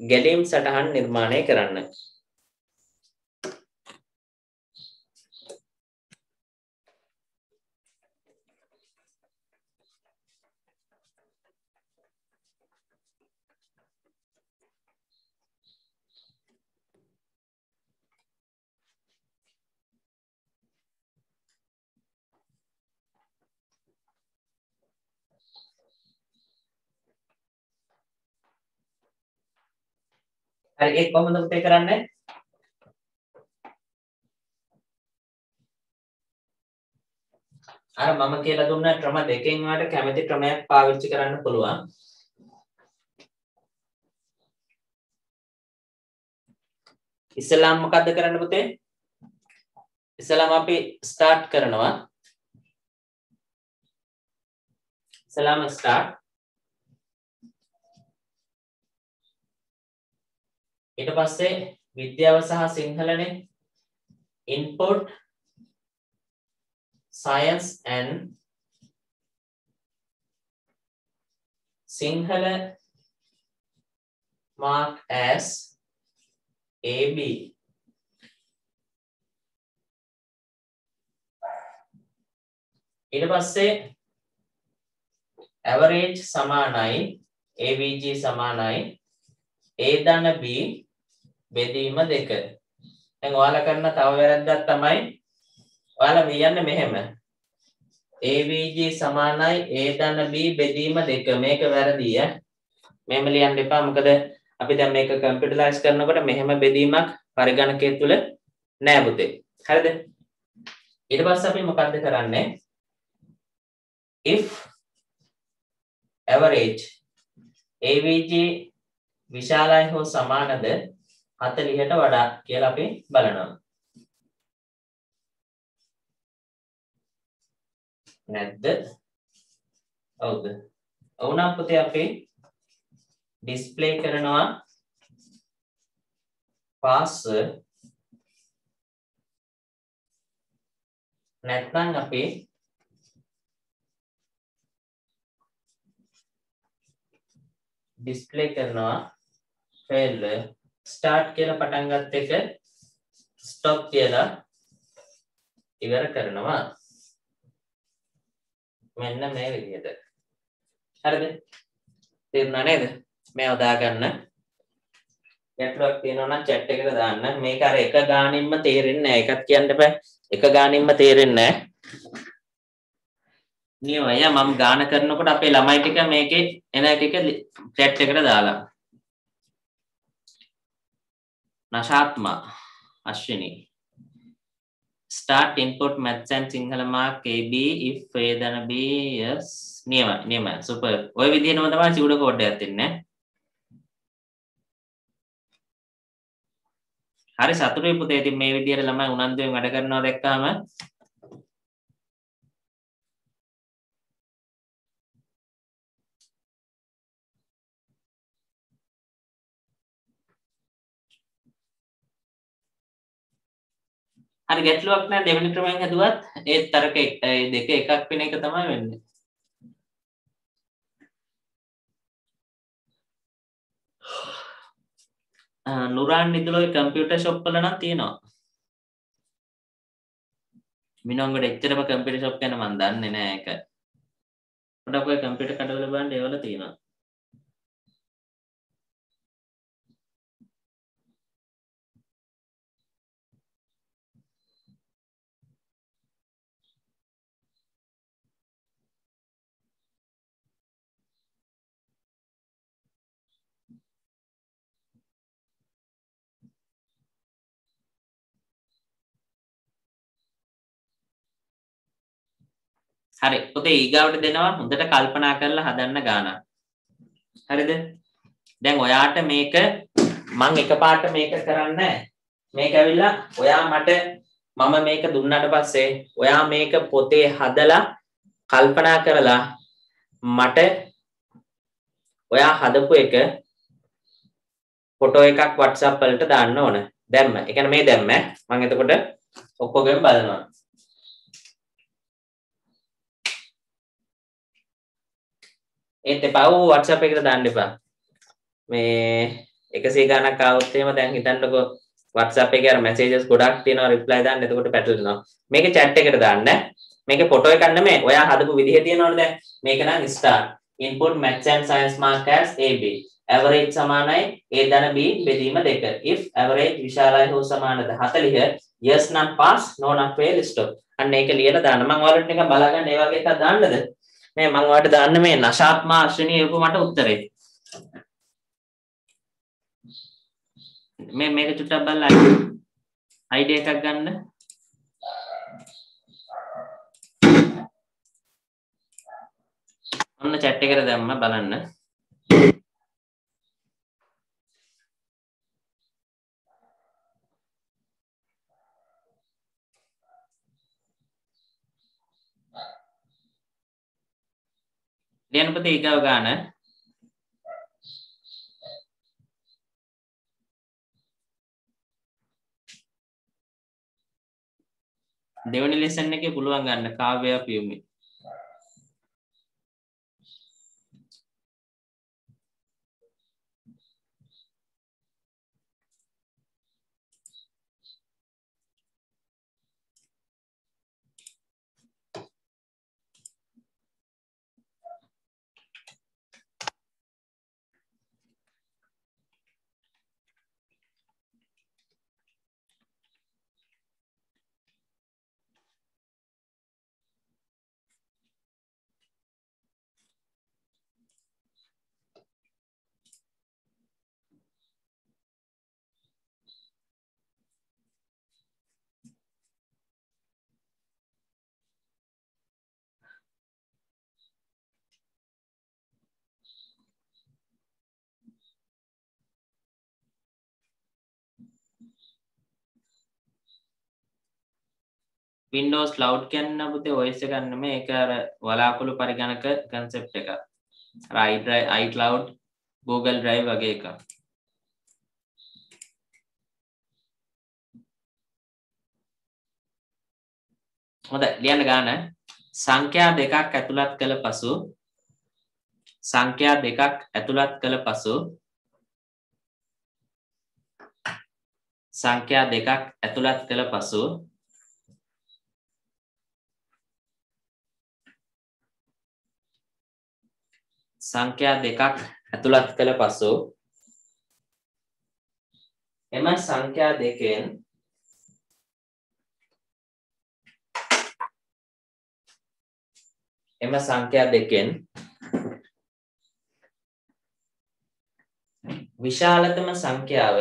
ගැලීම් සටහන් නිර්මාණය කරන්න. හරි ඒක කොහොමද පුතේ කරන්නේ? අර මම කියලා දුන්න ක්‍රම දෙකෙන් වාට කැමති ක්‍රමයක් පාවිච්චි කරන්න පුළුවන්. ඉස්සලාම් මොකද්ද කරන්න පුතේ? ඉස්සලාම් අපි ස්ටාර්ට් කරනවා. ඉස්සලාම් ස්ටාර්ට් ඊට පස්සේ විද්‍යාව සහ සිංහලනේ input science and sinhala mark as AB ඊට පස්සේ average සමානයි AVG සමානයි A ධන B බෙදීම දෙක. දැන් ඔයාලා කරන තව වැරද්දක් තමයි ඔයාලා ලියන්නේ මෙහෙම. AVG සමානයි A ධන B බෙදීම දෙක. මේක වැරදි ඈ. මෙහෙම ලියන්න එපා. මොකද අපි දැන් මේක කම්පියුටරයිස් කරනකොට මෙහෙම බෙදීමක් පරිගණකය තුල නෑ පුතේ. හරිද? ඊට පස්සේ අපි මොකද්ද කරන්නේ? if average AVG විශාලයි හෝ සමානද 40ට වඩා කියලා අපි බලනවා. නැද්ද? ඔව්ද? ඔවුනම් පුතේ අපි ඩිස්ප්ලේ කරනවා පාස් නැත්නම් අපි ඩිස්ප්ලේ කරනවා ෆේල් ස්ටාර්ට් කියලා පටන් ගත්ත එක ස්ටොප් කියලා ඉවර කරනවා. මෙන්න මේ විදිහට. හරිද? තේරුණා නේද? මේ යොදා ගන්න. ගැටලුවක් තියෙනවා නම් chat එකට දාන්න. මේක අර එක ගානින්ම තේරෙන්නේ නැහැ. එකක් කියන්න බෑ. එක ගානින්ම තේරෙන්නේ නැහැ. නියමයි මම ගාන කරනකොට අපේ ළමයි ටික මේකේ එන ටික chat එකට දාලා. නශාත්මා අශ්විනි. Start input maths and sinhala mark ab if වේදන b yes නියමයි නියමයි super. ඔය විදිහටම තමයි සිවුඩ කෝඩ් එකක් තින්නේ. හරි සතුටුයි පුතේ ඉතින් මේ විදිහට ළමයි උනන්දුවෙන් වැඩ කරනවා දැක්කම හරි ගැටලුවක් නෑ දෙවෙනි ක්‍රමයෙන් හැදුවත් ඒත් තරක දෙක එකක් වෙන එක තමයි වෙන්නේ. නුරාන් නිදුලෝයි කම්පියුටර් ෂොප් වල නම් තියෙනවා. මිනංගොඩ එච්චරම කම්පියුටර් ෂොප් ගැන මම දන්නේ නෑ ඒක. පොඩක් ඔය කම්පියුටර් කඩවල බලන්න ඒවල තියෙනවා. හරි පුතේ ඊගාවට දෙනවා හොඳට කල්පනා කරලා හදන්න ගානක් හරිද දැන් ඔයාට මේක මං එකපාරට මේක කරන්නේ මේක ඇවිල්ලා ඔයා මට මම මේක දුන්නාට පස්සේ ඔයා මේක පොතේ හදලා කල්පනා කරලා මට ඔයා හදපු එක ෆොටෝ එකක් WhatsApp වලට දාන්න ඕන. දැම්ම. ඒ කියන්නේ මේ දැම්ම. මම එතකොට ඔක්කොගෙම බලනවා. ඒත් එපා ඌ WhatsApp එකට දාන්න එපා. මේ 100 ගණක් ආවොත් එහෙම දැන් හිතන්නකෝ WhatsApp එකේ අර messages ගොඩක් තියෙනවා reply දාන්න එතකොට පැටලෙනවා. මේක chat එකට දාන්න. මේක ෆොටෝ එකක් නෙමෙයි. ඔයා හදපු විදිහ තියෙනවනේ දැන්. මේක නම් star. input maths and science mark as AB. average සමානයි A ධන B බෙදීම 2. if average විශාලයි හෝ සමානද 40 yes නම් pass no නම් fail stop. අන්න ඒක ලියලා දාන්න. මම ඔයාලට නිකන් බලාගන්න ඒ වගේ එකක් දාන්නද? මේ මම ඔයාලට දාන්න මේ නශාත්මා අශ්විනී එවපු මට උත්තරේ. මේ මේක චුට්ටක් බලලා අයිඩියා එකක් ගන්න. ඔන්න chat එකට දැම්ම බලන්න. ලියන්න පුතේ ඊගව ගාන. දෙවනි ලෙසන් එකේ පුළුවන් ගන්න කාව්‍ය පියුමි Windows Cloud කියන්න පුතේ OS එකක් නෙමෙයි ඒක අර වලාකුළු පරිගණක concept එකක්. අර iDrive iCloud Google Drive වගේ එකක්. හොඳයි ලියන්න ගන්න. සංඛ්‍යා දෙකක් ඇතුළත් කළ පසු සංඛ්‍යා දෙකක් ඇතුළත් කළ පසු සංඛ්‍යා දෙකක් ඇතුළත් කළ පසු සංඛ්‍යා දෙකක් ඇතුළත් කළ පසු එම සංඛ්‍යා දෙකෙන් එම සංඛ්‍යා දෙකෙන් විශාලතම සංඛ්‍යාව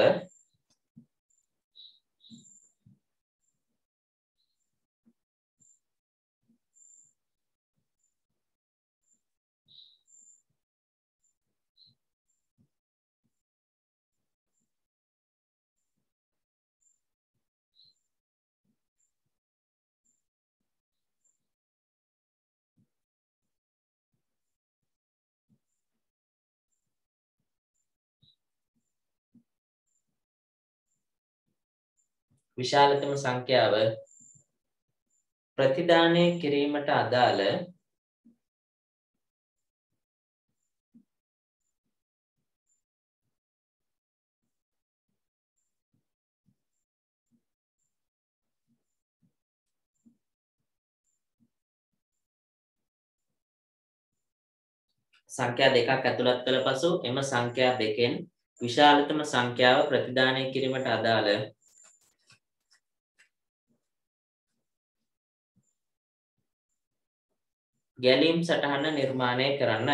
විශාලතම සංඛ්‍යාව ප්‍රතිදානය කිරීමට අදාළ සංඛ්‍යා දෙකක් ඇතුළත් කළ පසු එම සංඛ්‍යා දෙකෙන් විශාලතම සංඛ්‍යාව ප්‍රතිදානය කිරීමට අදාළ ගැලීම් සටහන නිර්මාණය කරන්න.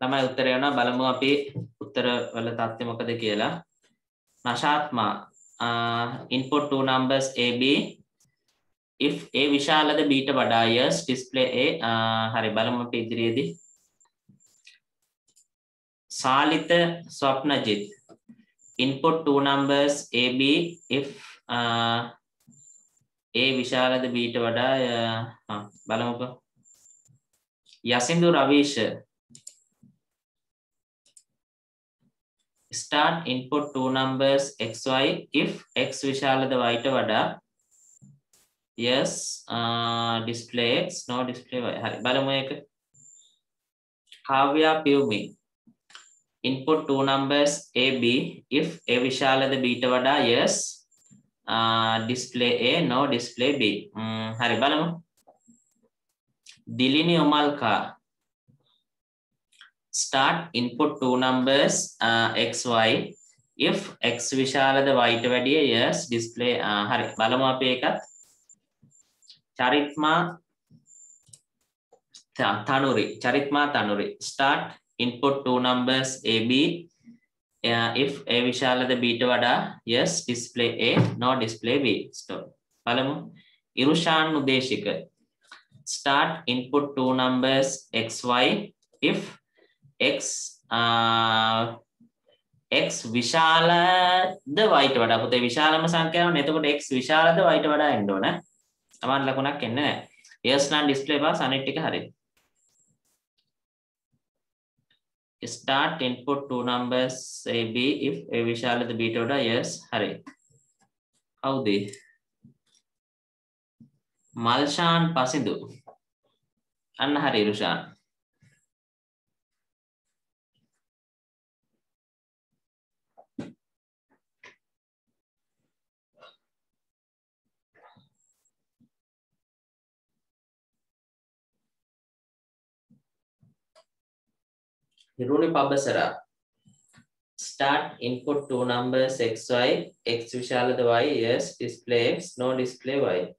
ළමයි උත්තරය වුණා බලමු අපි උත්තරවල තත්ත්වය මොකද කියලා. නශාත්මා input two numbers AB if A විශාලද B ට වඩා yes display A හරි බලමු අපි ඉදිරියේදී. සාලිත ස්වප්නජිත්. input two numbers AB if uh, A විශාලද B ට වඩා බලමුකෝ. යසින්දු රවීෂ. Start input two numbers xy if x විශාලද y ට වඩා yes uh, display x no display y. හරි බලමු ඒක. Kavya Piyumi input two numbers a b if a විශාලද b ට වඩා yes uh, display a no display b. Mm, හරි බලමු. Dilini ඔමල්කා start input two numbers uh, xy. If x විශාලද y ට වැඩිය yes display uh, හරි බලමු අපි ඒකත්. චරිත්මා තනුරි චරිත්මා තනුරි. Start input two numbers ab uh, if a විශාලද b ට වඩා yes display a no display b. Stop. බලමු. ඉරුෂාන් උදේශික. Start input two numbers xy if x uh, x විශාලද y ට වඩා. පුතේ විශාලම සංඛ්‍යාවනේ එතකොට x විශාලද y ට වඩා එන්න ඕන. සමාන ලකුණක් එන්නේ නැහැ yes නම් display පාස් අනිත් ටික හරියි start input two numbers a b if a විශාලද b ට වඩා yes හරි. කවුද මල්ෂාන් පසිදු අන්න හරි රුෂාන්. Rune Pabasara. Start input two numbers xy, x the y, yes, display x, no display y.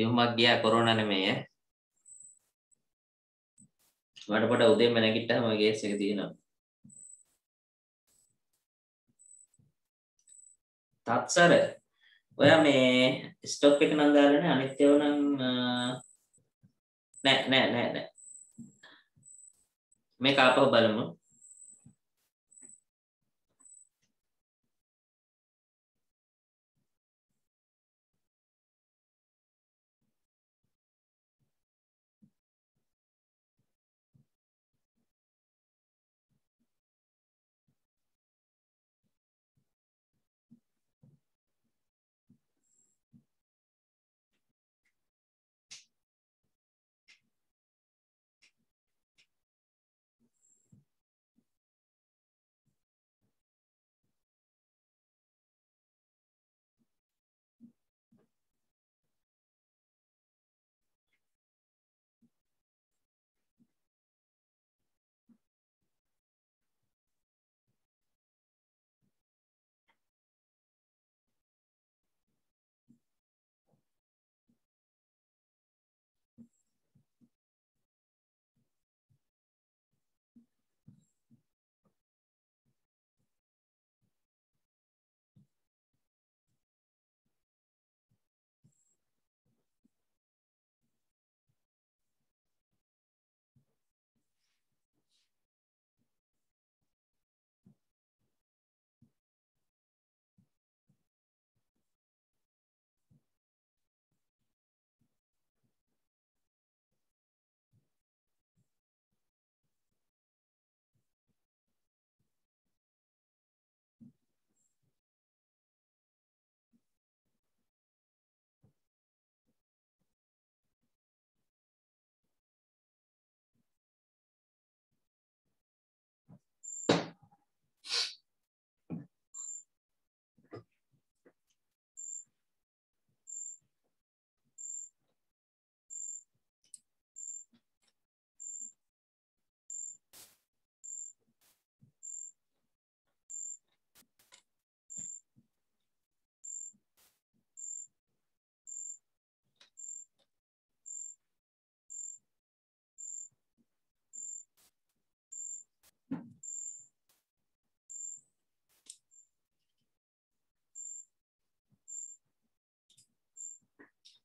කියුමක් ගියා කොරෝනා නෙමෙයි ඈ. මට පොඩ උදේම නැගිට්ටාම ගේස් එක තියෙනවා. තත්සර. ඔයා මේ ස්ටොක් එක නම් දාලානේ අනිත් ඒවා නම් නෑ නෑ නෑ නෑ. මේක ආපහු බලමු.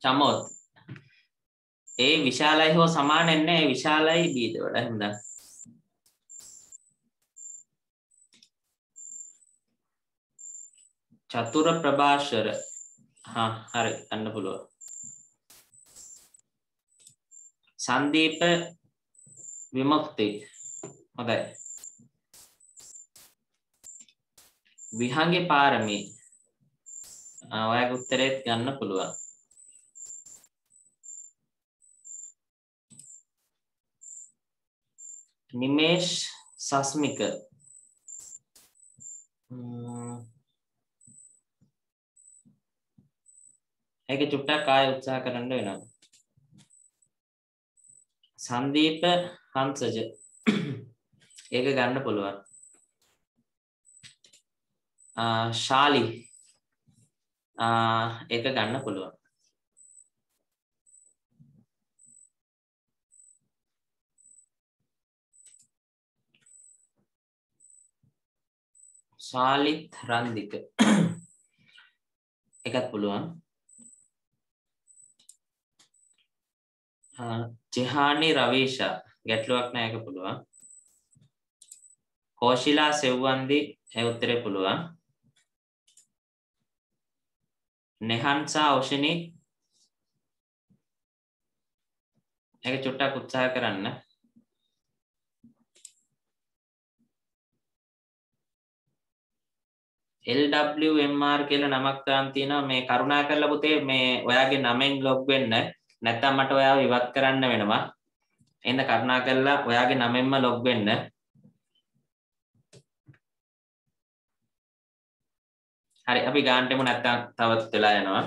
චමෝත්. ඒ විශාලයි හෝ සමාන නැහැ. විශාලයි බීද වඩා හින්දා චතුර ප්‍රභාෂර. හා හරි. අන්න පුළුවන්. සන්දීප විමුක්ති. හොඳයි. විහංගේ පාරමී. ඔයාගේ උත්තරේත් ගන්න පුළුවන්. නිමේෂ් සස්මික. ඒක චුට්ටක් ආය උත්සාහ කරන්න වෙනවා. සන්දීප හංසජ. ඒක ගන්න පුළුවන්. ශාලි. ඒක ගන්න පුළුවන්. ශාලිත් රන්දික. එකත් පුළුවන්. ජෙහානි රවීෂා. ගැටලුවක් නෑක පුළුවන්. කෝශිලා සෙව්වන්දි ඒ උත්තරේ පුළුවන්. නෙහන්සා ඔෂිනි ඒක චුට්ටක් උත්සාහ කරන්න. LWMR කියලා නමක් දාන් තියෙනවා. මේ කරුණා කරලා පුතේ මේ ඔයාගේ නමෙන් ලොග් වෙන්න. නැත්නම් මට ඔයාව ඉවත් කරන්න වෙනවා. එහෙනම් කරුණා කරලා ඔයාගේ නමෙන්ම ලොග් වෙන්න. හරි අපි ගාන්ටෙමු නැත්තම් තවත් වෙලා යනවා.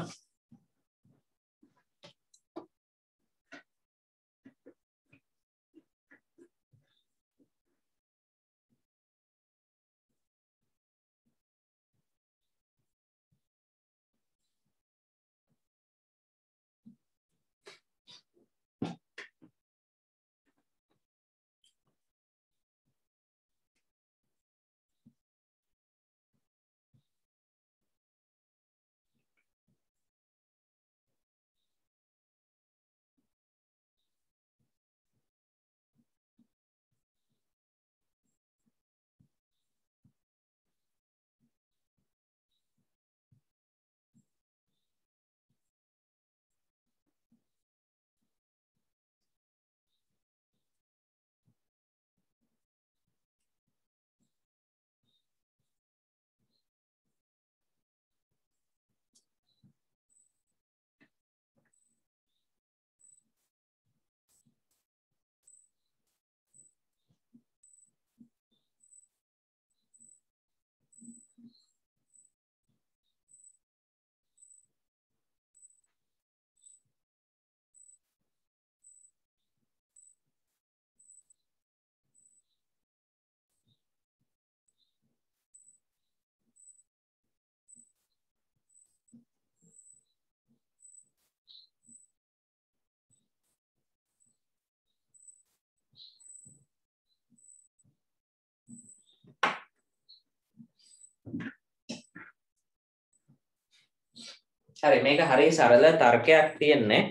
හරි මේක හරි සරල තර්කයක් තියෙන්නේ.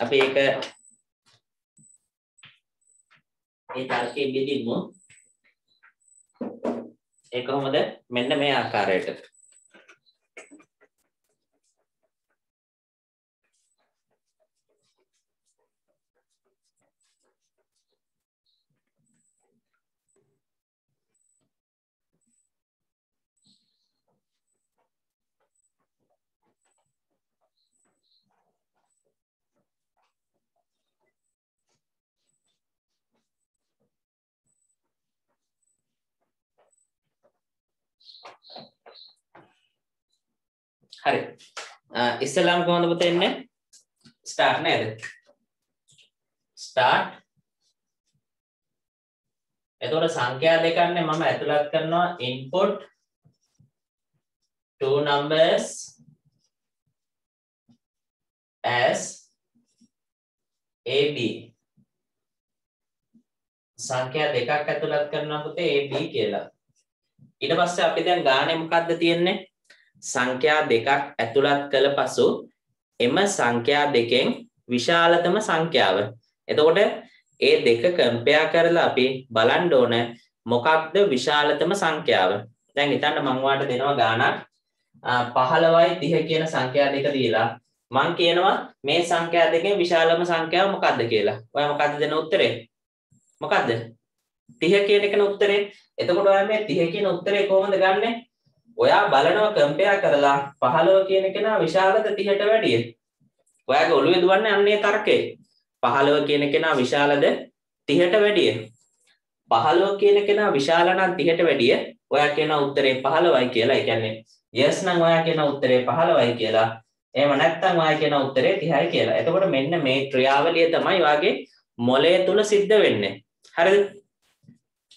අපි ඒක ඒ තර්කයේ බෙදිමු. ඒ කොහොමද? මෙන්න මේ ආකාරයට. හරි. ඉස්සලාම් කොහොමද පුතේ එන්නේ ස්ටාර්ට් නේද? ස්ටාර්ට් එතකොට සංඛ්‍යා දෙකන්නේ මම ඇතුළත් කරනවා. Input. Two numbers. As. Ab සංඛ්‍යා දෙකක් ඇතුළත් කරනවා පුතේ ab කියලා. ඊට පස්සේ අපි දැන් ගානේ මොකද්ද තියෙන්නේ සංඛ්‍යා දෙකක් ඇතුළත් කළ පසු එම සංඛ්‍යා දෙකෙන් විශාලතම සංඛ්‍යාව. එතකොට ඒ දෙක කම්පෙයා කරලා අපි බලන්න ඕන මොකක්ද විශාලතම සංඛ්‍යාව. දැන් හිතන්න මම ඔයාලට දෙනවා ගාණක් 15යි 30 කියන සංඛ්‍යා දෙක දීලා මං කියනවා මේ සංඛ්‍යා දෙකෙන් විශාලම සංඛ්‍යාව මොකක්ද කියලා. ඔයා මොකක්ද දෙන උත්තරේ? මොකක්ද? 30 කියන එකන උත්තරේ. එතකොට ඔයා මේ 30 කියන උත්තරේ කොහොමද ගන්නෙ? ඔයා බලනවා කම්පෙයා කරලා 15 කියන කෙනා විශාලද 30ට වැඩිය? ඔයාගේ ඔළුවේ දුවන්නේ අන්නේ තර්කේ. 15 කියන කෙනා විශාලද 30ට වැඩිය? 15 කියන කෙනා විශාල නම් 30ට වැඩිය. ඔයා කියන උත්තරේ 15යි කියලා. ඒ කියන්නේ yes නම් ඔයා කියන උත්තරේ 15යි කියලා. එහෙම නැත්නම් ඔයා කියන උත්තරේ 30යි කියලා. එතකොට මෙන්න මේ ක්‍රියාවලිය තමයි ඔයාගේ මොලය තුල සිද්ධ වෙන්නේ. හරිද?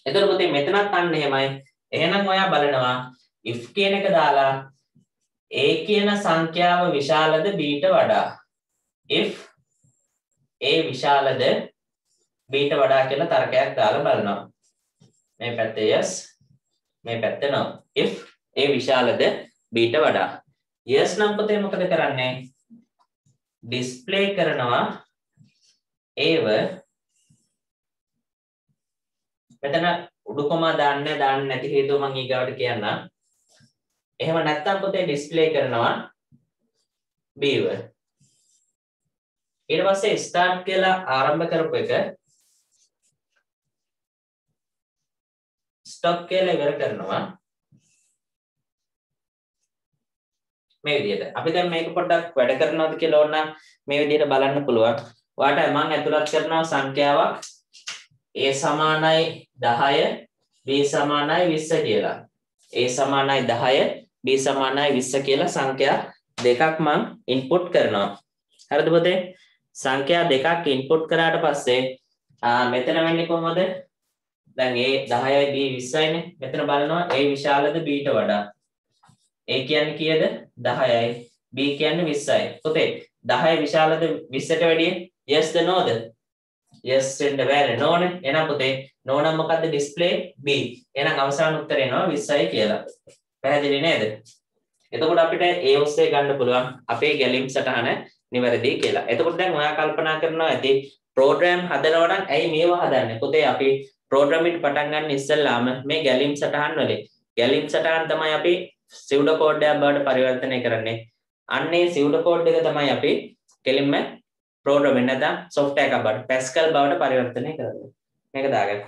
එතකොට පුතේ මෙතනත් අන්න එහෙමයි. එහෙනම් ඔයා බලනවා if කියන එක දාලා a කියන සංඛ්‍යාව විශාලද b ට වඩා. if a විශාලද b ට වඩා කියලා තර්කයක් දාලා බලනවා. මේ පැත්තේ yes මේ පැත්තේ no. if a විශාලද b ට වඩා. yes නම් පුතේ මොකද කරන්නේ? ඩිස්ප්ලේ කරනවා ඒව මෙතන උඩුකොමා දාන්න දාන්න නැති හේතුව මම ඊගාවට කියන්නම්. එහෙම නැත්නම් පොතේ ඩිස්ප්ලේ කරනවා බීව. ඊට පස්සේ ස්ටාර්ට් කියලා ආරම්භ කරපු එක ස්ටොප් කියලා ඉවර කරනවා. මේ විදිහට. අපි දැන් මේක පොඩ්ඩක් වැඩ කරනවද කියලා ඕන මේ විදිහට බලන්න පුළුවන්. ඔයාට මම ඇතුළත් කරනවා සංඛ්‍යාවක් A සමානයි 10 B සමානයි 20 කියලා. A සමානයි 10 B සමානයි 20 කියලා සංඛ්‍යා දෙකක් මං ඉන්පුට් කරනවා. හරිද පුතේ? සංඛ්‍යා දෙකක් ඉන්පුට් කරාට පස්සේ මෙතන වෙන්නේ කොහොමද? දැන් A 10යි B 20යිනේ. මෙතන බලනවා A විශාලද B ට වඩා. A කියන්නේ කීයද? 10යි. B කියන්නේ 20යි. පුතේ 10 විශාලද 20ට වැඩිය? Yes ද no ද? Yes වෙන්න බෑනේ නෝනේ. එහෙනම් පුතේ no නම් මොකද්ද display B. එහෙනම් අවසාන උත්තරේ එනවා 20යි කියලා. පැහැදිලි නේද? එතකොට අපිට ඒ ඔස්සේ ගන්න පුළුවන් අපේ ගැලීම් සටහන නිවැරදි කියලා. එතකොට දැන් ඔයා කල්පනා කරනවා ඇති ප්‍රෝග්‍රෑම් හදනවා නම් ඇයි මේවා හදන්නේ? පුතේ අපි ප්‍රෝග්‍රෑමින් පටන් ගන්න ඉස්සෙල්ලාම මේ ගැලීම් සටහන් වලින් ගැලීම් සටහන් තමයි අපි සිවුඩ කෝඩ් එකක් බවට පරිවර්තනය කරන්නේ. අන්නේ සිවුඩ කෝඩ් එක තමයි අපි කෙලින්ම ප්‍රෝග්‍රෑමින් නැත්නම් software එකක් බවට Pascal බවට පරිවර්තනය කරන්නේ. මේක දාගන්න.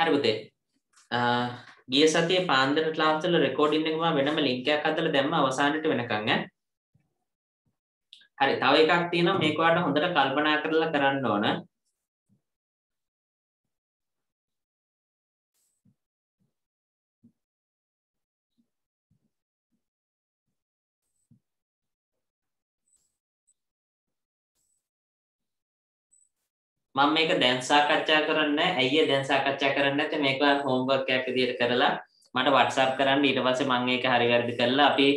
හරි පුතේ. ගිය සතියේ පාන්දර ක්ලාස් වල රෙකෝඩින් එක මම වෙනම ලින්ක් එකක් හදලා දැම්ම අවසානට වෙනකන් ඈ. හරි තව එකක් තියෙනවා මේක ඔයාලට හොඳට කල්පනා කරලා කරන්න ඕන. මම මේක දැන් සාකච්ඡා කරන්නේ ඇයි දැන් සාකච්ඡා කරන්නේ නැත්නම් මේක හෝම්වර්ක් එකක් විදිහට කරලා මට WhatsApp කරන්න. ඊට පස්සේ මම ඒක හරි වැරදි කරලා අපි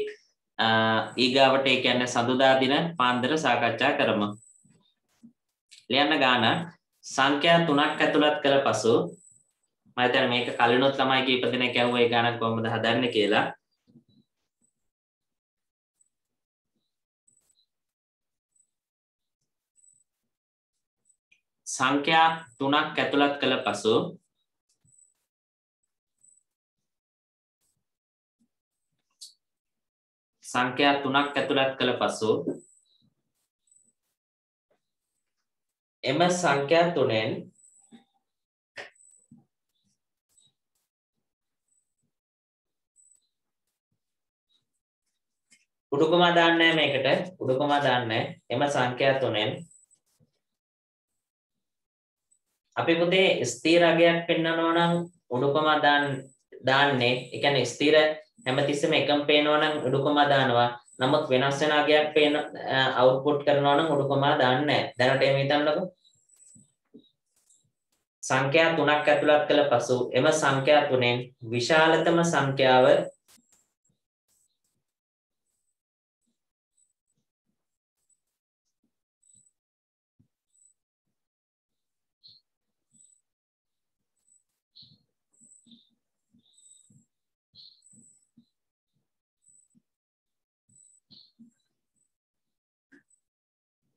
ඊගාවට ඒ කියන්නේ සඳුදා දින පාන්දර සාකච්ඡා කරමු. ලියන්න ගාන. සංඛ්‍යා තුනක් ඇතුළත් කළ පසු මම හිතන්නේ මේක කලිනුත් ළමයි කීප දෙනෙක් ඇහුවා ඒ ගානක් කොහොමද හදන්නේ? කියලා. සංඛ්‍යා තුනක් ඇතුළත් කළ පසු සංඛ්‍යා තුනක් ඇතුළත් කළ පසු එම සංඛ්‍යා තුනෙන් උඩුකම දාන්නේ මේකට. උඩුකම දාන්නේ එම සංඛ්‍යා තුනෙන් අපි පුතේ ස්ථිර අගයක් පෙන්වනවා නම් උඩුකම දාන්න දාන්නේ ඒ කියන්නේ ස්ථිර හැමතිස්සෙම එකම පේනවා නම් උඩුකමා දානවා. නමුත් වෙනස් වෙන අගයක් පේන අවුට්පුට් කරනවා නම් උඩුකමා දාන්නේ නැහැ. දැනට එහෙම හිතන්නකෝ. සංඛ්‍යා තුනක් ඇතුළත් කළ පසු එම සංඛ්‍යා තුනෙන් විශාලතම සංඛ්‍යාව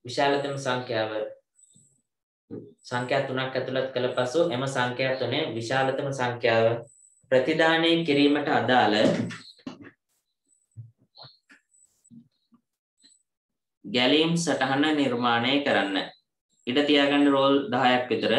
විශාලතම සංඛ්‍යාව. සංඛ්‍යා තුනක් ඇතුළත් කළ පසු එම සංඛ්‍යා තුනේ විශාලතම සංඛ්‍යාව. ප්‍රතිදානය කිරීමට අදාළ ගැලීම් සටහන නිර්මාණය කරන්න. ඉඩ තියාගන්න රෝල් 10ක් විතර.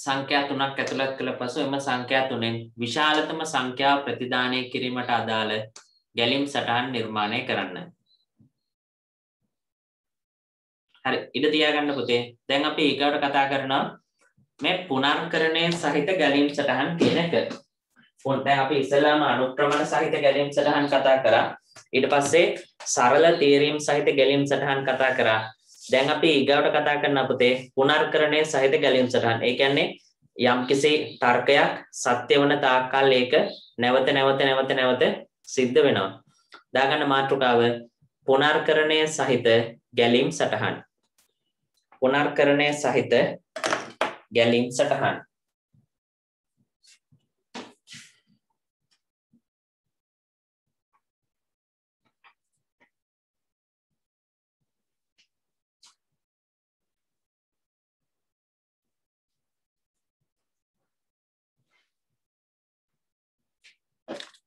සංඛ්‍යා තුනක් ඇතුළත් කළ පසු එම සංඛ්‍යා තුනෙන් විශාලතම සංඛ්‍යාව ප්‍රතිදානය කිරීමට අදාළ ගැලීම් සටහන් නිර්මාණය කරන්න. හරි ඉඩ තියාගන්න පුතේ. දැන් අපි ඊගාට කතා කරනවා මේ පුනර්කරණය සහිත ගැලීම් සටහන් කියන එක. දැන් අපි ඉස්සෙල්ලාම අනුක්‍රමණ සහිත ගැලීම් සටහන් කතා කරා. ඊට පස්සේ සරල තේරීම් සහිත ගැලීම් සටහන් කතා කරා. දැන් අපි ඊගාවට කතා කරන්න පුතේ පුනර්කරණය සහිත ගැලීම් සටහන්. ඒ කියන්නේ යම්කිසි තර්කයක් සත්‍ය වන තාක්කල් ඒක නැවත නැවත නැවත නැවත සිද්ධ වෙනවා. දාගන්න මාතෘකාව පුනර්කරණය සහිත ගැලීම් සටහන්. පුනර්කරණය සහිත ගැලීම් සටහන්.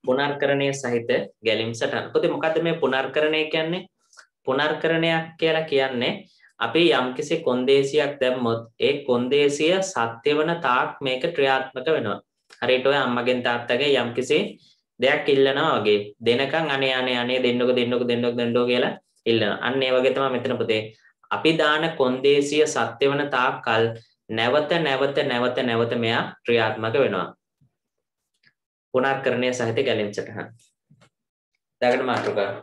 පුනර්කරණය සහිත ගැලීම් සටහන. පොතේ මොකද්ද මේ පුනර්කරණය කියන්නේ? පුනර්කරණයක් කියලා කියන්නේ අපි යම්කිසි කොන්දේසියක් දැම්මොත් ඒ කොන්දේසිය සත්‍ය වන තාක් මේක ක්‍රියාත්මක වෙනවා. හරියට ඔය අම්මගෙන් තාත්තගේ යම්කිසි දෙයක් ඉල්ලනවා වගේ දෙනකන් අනේ අනේ අනේ දෙන්නකො දෙන්නකො දෙන්නකො දෙන්නකො කියලා ඉල්ලනවා. අන්න ඒ වගේ තමයි මෙතන පුතේ අපි දාන කොන්දේසිය සත්‍ය වන තාක් කල් නැවත නැවත නැවත නැවත මෙයා ක්‍රියාත්මක වෙනවා. පුනර්කරණය සහිත ගැලීම් සටහන්. දාගන්න මාතෘකාව.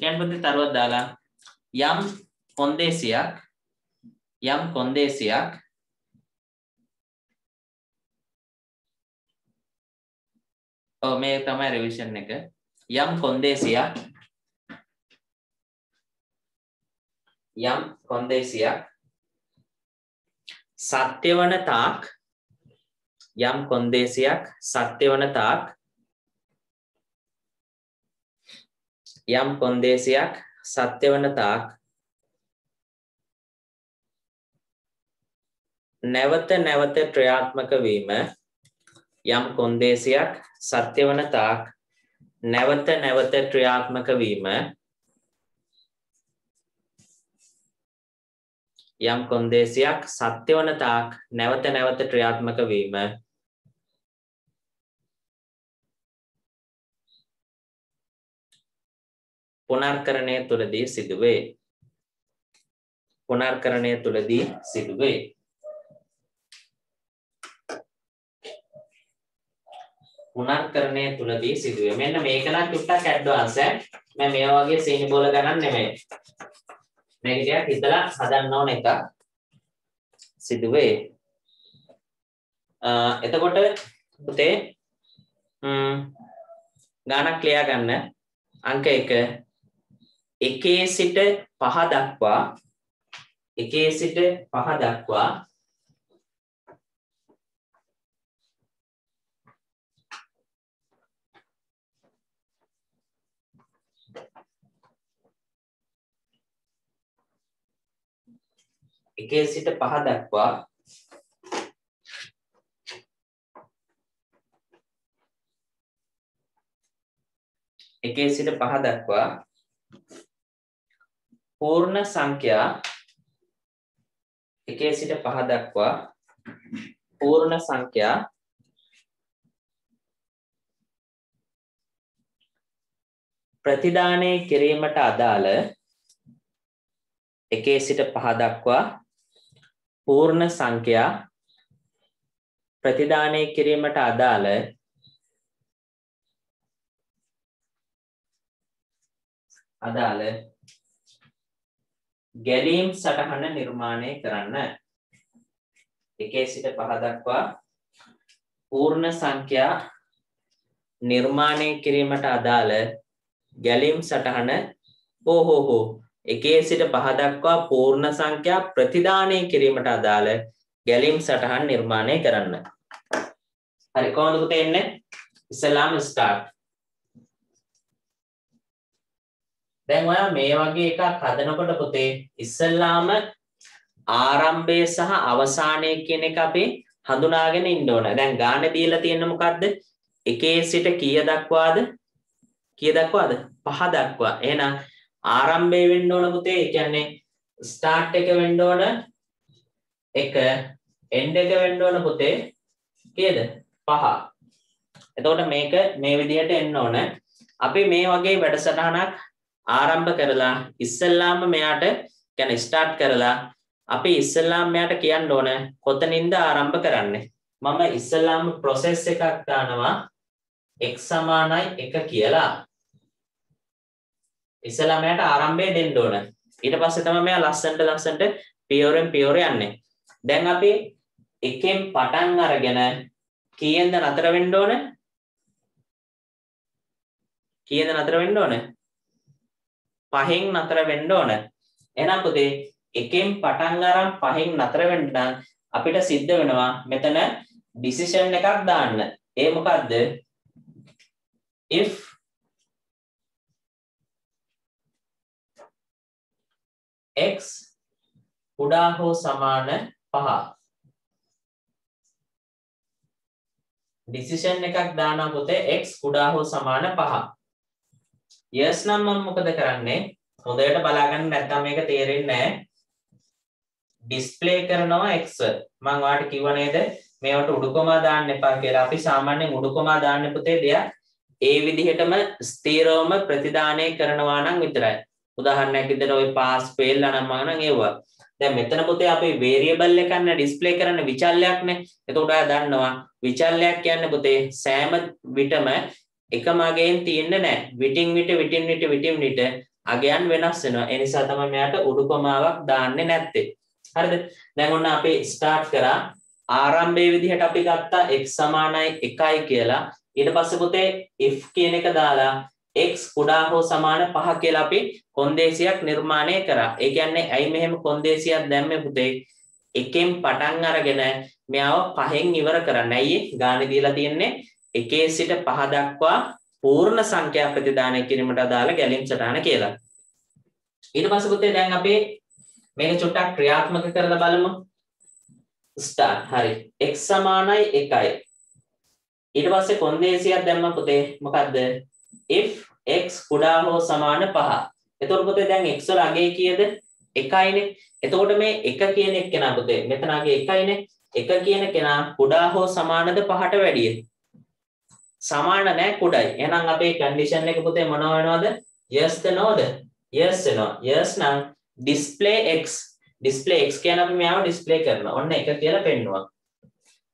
කියන්පති තරුවත් දාලා යම් කොන්දේසියක් යම් කොන්දේසියක් ඔව් මේ තමයි රිවිෂන් එක. යම් කොන්දේසියක් යම් කොන්දේසියක් සත්‍ය වන තාක් යම් කොන්දේසියක් සත්‍ය වන තාක් යම් කොන්දේසියක් සත්‍ය වන තාක් නැවත නැවත ක්‍රියාත්මක වීම යම් කොන්දේසියක් සත්‍ය වන තාක් නැවත නැවත ක්‍රියාත්මක වීම යම් කොන්දේසියක් සත්‍ය වන තාක් නැවත නැවත ක්‍රියාත්මක වීම පුනර්කරණය තුළදී සිදුවේ. පුනර්කරණය තුළදී සිදුවේ. පුනර්කරණය තුළදී සිදුවේ. මෙන්න මේක නම් ටුට්ටක් ඇඩ්වාන්ස් ඈ. මම මේ වගේ සීනි බෝල ගණන් නෙමෙයි. මේක ටිකක් හිතලා හදන්න ඕන එක. සිදුවේ. එතකොට පුතේ ගානක් ලියා ගන්න අංක 1 එකේ සිට පහ දක්වා එකේ සිට පහ දක්වා එකේ සිට පහ දක්වා එකේ සිට පහ දක්වා පූර්ණ සංඛ්‍යා එකේ සිට පහ දක්වා පූර්ණ සංඛ්‍යා ප්‍රතිදානය කිරීමට අදාළ එකේ සිට පහ දක්වා පූර්ණ සංඛ්‍යා ප්‍රතිදානය කිරීමට අදාළ අදාළ ගැලීම් සටහන නිර්මාණය කරන්න. එකේ සිට පහ දක්වා පූර්ණ සංඛ්‍යා නිර්මාණය කිරීමට අදාළ ගැලීම් සටහන හෝ හෝ හෝ එකේ සිට පහ දක්වා පූර්ණ සංඛ්‍යා ප්‍රතිදානය කිරීමට අදාළ ගැලීම් සටහන් නිර්මාණය කරන්න. හරි කොහොමද පුතේ එන්නේ? ඉස්සලාම ස්ටාර්ට්. දැන් ඔයා මේ වගේ එකක් හදනකොට පුතේ ඉස්සල්ලාම ආරම්භය සහ අවසානය කියන එක අපි හඳුනාගෙන ඉන්න ඕන. දැන් ගාන දීලා තියෙන මොකද්ද? එකේ සිට කීය දක්වාද? කීය දක්වාද? පහ දක්වා. එහෙනම් ආරම්භය වෙන්න ඕන පුතේ. ඒ කියන්නේ ස්ටාර්ට් එක වෙන්න ඕන එක end එක වෙන්න ඕන පුතේ කීයද? 5. එතකොට මේක මේ විදිහට එන්න ඕන. අපි මේ වගේ වැඩසටහනක් ආරම්භ කරලා ඉස්සෙල්ලාම මෙයාට කියන්නේ ස්ටාර්ට් කරලා අපි ඉස්සෙල්ලාම මෙයාට කියන්න ඕන කොතනින්ද ආරම්භ කරන්නේ. මම ඉස්සෙල්ලාම process එකක් දානවා x සමානයි 1 කියලා. ඉස්සෙල්ලාම මෙයාට ආරම්භය දෙන්න ඕන. ඊට පස්සේ තමයි මෙයා ලස්සනට ලස්සනට පියවරෙන් පියවර යන්නේ. දැන් අපි එකෙන් පටන් අරගෙන කීයෙන්ද නතර වෙන්න ඕන? කීයෙන්ද නතර වෙන්න ඕන? පහෙන් නතර වෙන්න ඕන. එහෙනම් පුතේ එකෙන් පටන් අරන් පහෙන් නතර වෙන්න නම් අපිට සිද්ධ වෙනවා මෙතන ඩිසිෂන් එකක් දාන්න. ඒ මොකද්ද? if x කුඩා හෝ සමාන 5 ඩිසිෂන් එකක් දානවා පුතේ x කුඩා හෝ සමාන 5 yes නම් මම මොකද කරන්නේ? හොඳට බලාගන්න නැත්නම් මේක තේරෙන්නේ නැහැ. ඩිස්ප්ලේ කරනවා x. මම ඔයාලට කිව්ව නේද? මේවට උඩුකොමා දාන්න එපා කියලා. අපි සාමාන්‍යයෙන් උඩුකොමා දාන්න පුතේ දෙයක්. ඒ විදිහටම ස්ථීරවම ප්‍රතිදානය කරනවා නම් විතරයි. උදාහරණයක් විදිහට ওই පාස් ෆේල් නම් නම් ඒවා. දැන් මෙතන පුතේ අපි වේරියබල් එකක් නේ ඩිස්ප්ලේ කරන්න විචල්යක්නේ එතකොට ඔයා දන්නවා විචල්යක් කියන්නේ පුතේ සෑම විටම එකම අගයෙන් තියෙන්නේ නැහැ. විටින් විට විටින් විට විටින් විට අගයන් වෙනස් වෙනවා. ඒ නිසා තමයි මෙයාට උඩුකොමාවක් දාන්නේ නැත්තේ. හරිද? දැන් ඔන්න අපි ස්ටාර්ට් කරා. ආරම්භයේ විදිහට අපි ගත්තා x සමානයි 1යි කියලා. ඊට පස්සේ පුතේ if කියන එක දාලා x කුඩා හෝ සමාන 5 කියලා අපි කොන්දේසියක් නිර්මාණය කරා. ඒ කියන්නේ ඇයි මෙහෙම කොන්දේසියක් දැම්මේ පුතේ? එකෙන් පටන් අරගෙන මෙයාව පහෙන් ඉවර කරන්න. ඇයි? ගානේ දීලා තියෙන්නේ 1 සිට 5 දක්වා පූර්ණ සංඛ්‍යා ප්‍රතිදානය කිරීමට අදාළ ගැලීම් සටහන කියලා. ඊට පස්සේ පුතේ දැන් අපි මේක චුට්ටක් ක්‍රියාත්මක කරලා බලමු. ස්ටාර්ට් හරි. x සමානයි 1යි. ඊට පස්සේ කොන්දේසියක් දැම්ම පුතේ මොකද්ද? if x කුඩා හෝ සමාන 5. එතකොට පුතේ දැන් x වල අගය කීයද? 1යිනේ. එතකොට මේ 1 කියන එක කෙනා පුතේ මෙතන අගය 1යිනේ. 1 කියන කෙනා කුඩා හෝ සමානද 5ට වැඩිය? සමාන නැහැ කුඩයි. එහෙනම් අපේ කන්ඩිෂන් එක පුතේ මොනව වෙනවද? yes ද no ද? yes වෙනවා. yes නම් display x display x කියන අපි මෙයාව display කරනවා. ඔන්න 1 කියලා පෙන්නුවා.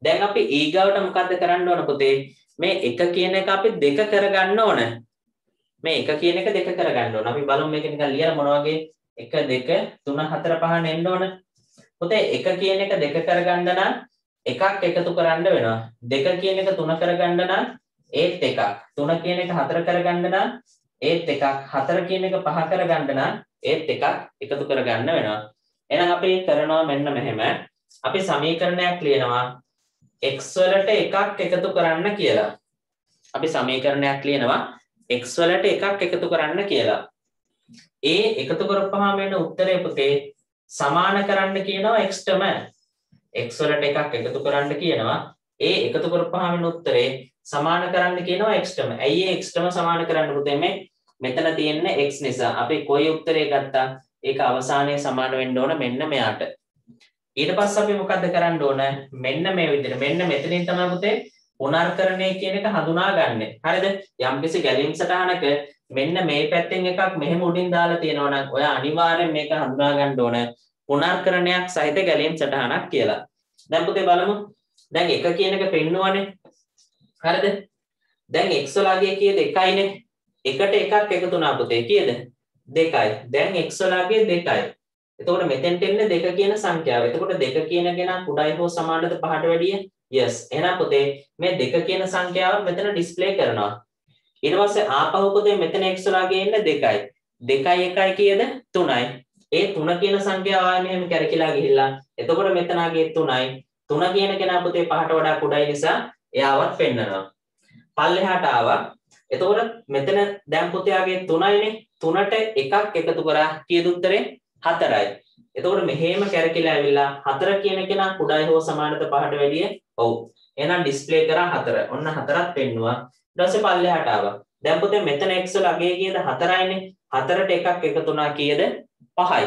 දැන් අපි ඊගාවට මොකද්ද කරන්න ඕන පුතේ? මේ 1 කියන එක අපි දෙක කරගන්න ඕන. මේ එක කියන එක දෙක කරගන්න ඕන. අපි බලමු මේක නිකන් ලියලා මොන වගේ 1 2 3 4 5 නෙන්න ඕන. පුතේ එක කියන එක දෙක කරගන්න නම් එකක් එකතු කරන්න වෙනවා. දෙක කියන එක තුන කරගන්න නම් ඒත් එකක්. තුන කියන එක හතර කරගන්න නම් ඒත් එකක්. හතර කියන එක පහ කරගන්න නම් ඒත් එකක් එකතු කරගන්න වෙනවා. එහෙනම් අපි කරනවා මෙන්න මෙහෙම. අපි සමීකරණයක් ලියනවා x වලට එකක් එකතු කරන්න කියලා. අපි සමීකරණයක් ලියනවා x වලට එකක් එකතු කරන්න කියලා. ඒ එකතු කරපුවාම එන උත්තරේ පුතේ සමාන කරන්න කියනවා x-ටම. x වලට එකක් එකතු කරන්න කියනවා. ඒ එකතු කරපුවාම එන උත්තරේ සමාන කරන්න කියනවා x-ටම. ඇයි ඒ x-ටම සමාන කරන්න පුතේ මේ මෙතන තියෙන්නේ x නිසා. අපි කොයි උත්තරේ ගත්තා ඒක අවසානයේ සමාන වෙන්න ඕන මෙන්න මෙයාට. ඊට පස්සේ අපි මොකද්ද කරන්න ඕන? මෙන්න මේ විදිහට. මෙන්න මෙතනින් තමයි පුතේ පුනර්කරණය කියන එක හඳුනාගන්නේ. හරිද? යම්කිසි ගැලීම් සටහනක මෙන්න මේ පැත්තෙන් එකක් මෙහෙම උඩින් දාලා තියෙනවා නම් ඔයා අනිවාර්යෙන් මේක හඳුනා ගන්න ඕන පුනර්කරණයක් සහිත ගැලීම් සටහනක් කියලා. දැන් පුතේ බලමු. දැන් එක කියන එක පෙන්නුවනේ. හරිද? දැන් x වලගේ කීයද 1යිනේ. එකට එකක් එකතු වුණා පුතේ කීයද? 2යි. දැන් x වලගේ 2යි. එතකොට මෙතෙන්ට එන්නේ 2 කියන සංඛ්‍යාව. එතකොට 2 කියන කෙනා කුඩයි හෝ සමානද 5ට වැඩිය? yes. එහෙනම් පුතේ මේ 2 කියන සංඛ්‍යාව මෙතන ඩිස්ප්ලේ කරනවා. ඊට පස්සේ ආපහු පුතේ මෙතන x ලාගේ ඉන්නේ 2යි. 2යි 1යි කීයද? 3යි. ඒ 3 කියන සංඛ්‍යාව ආයෙ මෙහෙම කැරකිලා ගිහිල්ලා. එතකොට මෙතන ආගේ 3යි. 3 කියන කෙනා පුතේ 5ට වඩා කුඩයි නිසා එයාවත් පෙන්නනවා. පල්ලෙහාට ආවා. එතකොට මෙතන දැන් පුතේ ආගේ 3යිනේ. 3ට එකක් එකතු කරා කීයද උත්තරේ? හතරයි. එතකොට මෙහෙම කැරකිලා ඇවිල්ලා හතර කියන කෙනා කුඩයි හෝ සමානද පහට වැඩිය? ඔව්. එහෙනම් ඩිස්ප්ලේ කරා හතර. ඔන්න හතරක් පෙන්නුවා. ඊට පස්සේ පල්ලෙහාට ආවා. දැන් පුතේ මෙතන x වල අගය කීයද? හතරයිනේ. හතරට එකක් එකතු වුණා කීයද? පහයි.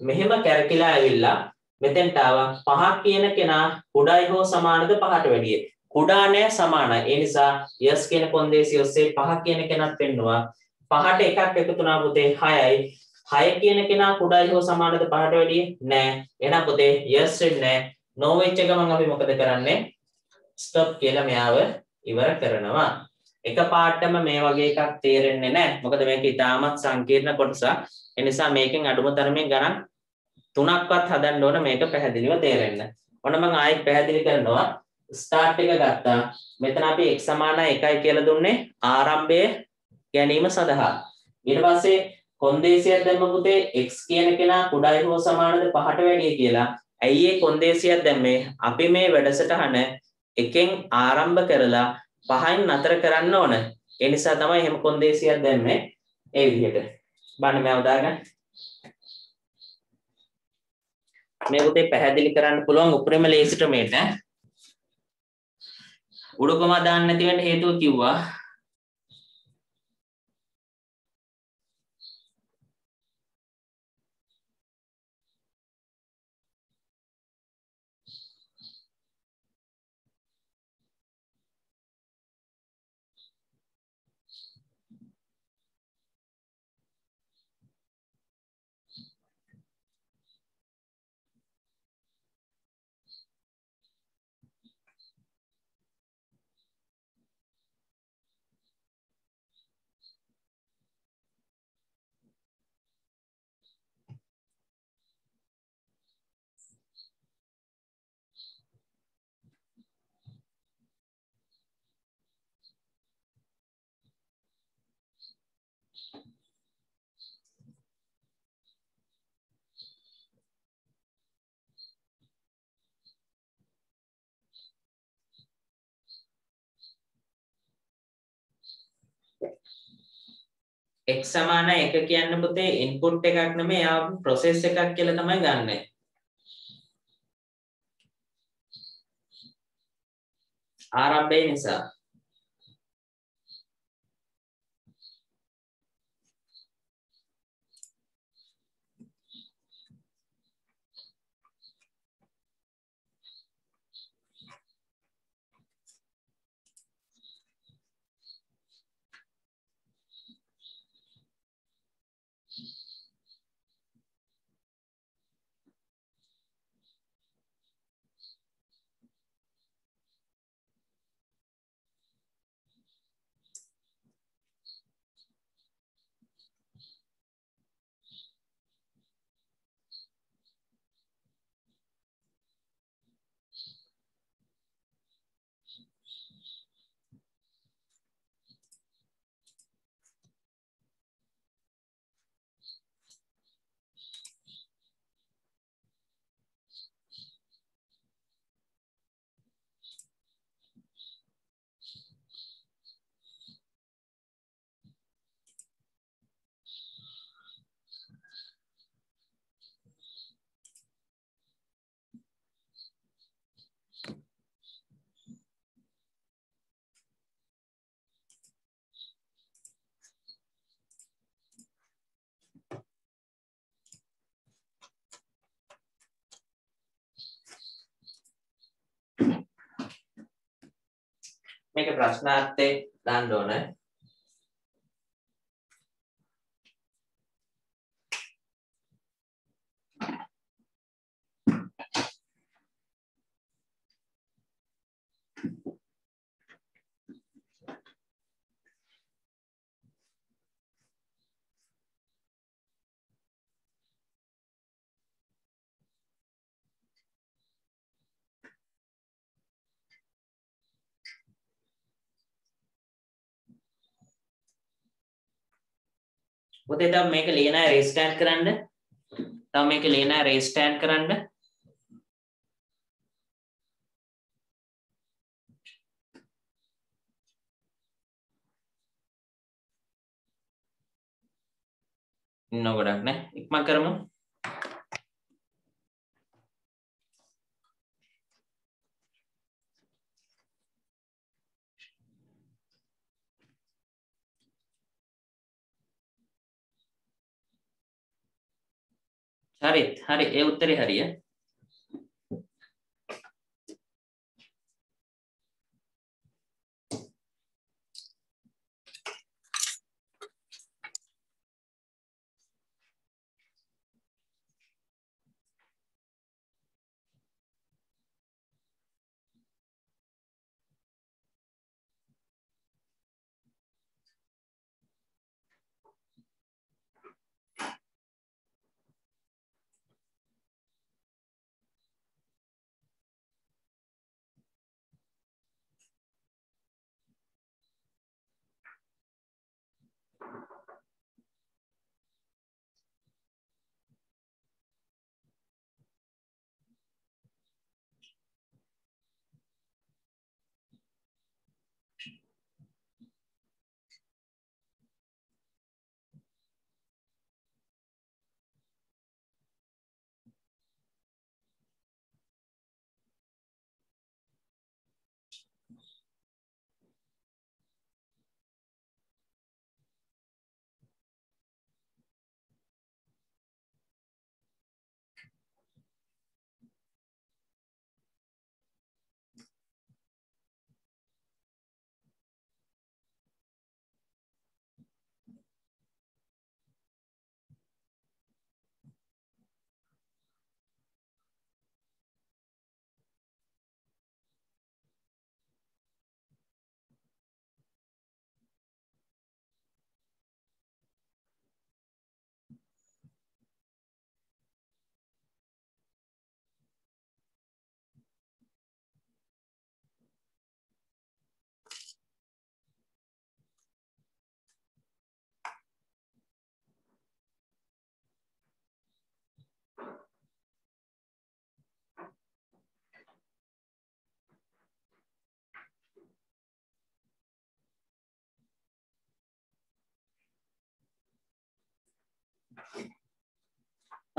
මෙහෙම කැරකිලා ඇවිල්ලා මෙතෙන්ට ආවා පහක් කියන කෙනා කුඩායි හෝ සමානද පහට වැඩිය කුඩා නෑ සමානයි. ඒ නිසා යස් කියන කොන්දේසි ඔස්සේ පහ කියන කෙනත් පෙන්නවා පහට එකක් එකතු වුණා පුතේ 6යි 6 කියන කෙනා කුඩායි හෝ සමානද පහට වැඩිය? නෑ. එහෙනම් පුතේ යස් වෙන්නේ නෝ. වෙච්ච ගමන් අපි මොකද කරන්නේ? ස්ටොප් කියලා මෙයාව ඉවර කරනවා. එක පාටම මේ වගේ එකක් තේරෙන්නේ නැහැ මොකද මේක ඉතාමත් සංකීර්ණ කොටසක්. ඒ නිසා මේකෙන් අඩුම තරමේ ගණන් තුනක්වත් හදන්න ඕන මේක පැහැදිලිව තේරෙන්න. ඔන්න මම ආයෙත් පැහැදිලි කරනවා. ස්ටාර්ට් එක ගත්තා. මෙතන අපි x සමානයි 1යි කියලා දුන්නේ ආරම්භය ගැනීම සඳහා. ඊට පස්සේ කොන්දේසියක් දැම්ම පුතේ x කියන කෙනා කුඩායි හෝ සමානද පහට වැඩිය කියලා. ඇයි ඒ කොන්දේසියක් දැම්මේ? අපි මේ වැඩසටහන එකෙන් ආරම්භ කරලා පහෙන් නතර කරන්න ඕන. ඒ නිසා තමයි එහෙම කොන්දේසියක් දැම්මේ ඒ විදිහට. බලන්න මම උදාගන්න. මේ පුතේ පැහැදිලි කරන්න පුළුවන් උපරිම ලේසිට මේට උඩුකම දාන්න නැති වෙන්න හේතුව කිව්වා. X සමාන 1 කියන්න පුතේ ඉන්පුට් එකක් නෙමෙයි ආ ප්‍රොසෙස් එකක් කියලා තමයි ගන්නෙ. ආරම්භය නිසා මේක ප්‍රශ්නාර්ථේ දාන්න ඕනේ පුතේ තව මේක ලියන අය රෙස්ටෑන්ඩ් කරන්න. තව මේක ලියන අය රෙස්ටෑන්ඩ් කරන්න. ඉන්න ගොඩක් නෑ ඉක්මන් කරමු. හරි හරි. ඒ උත්තරේ හරිය.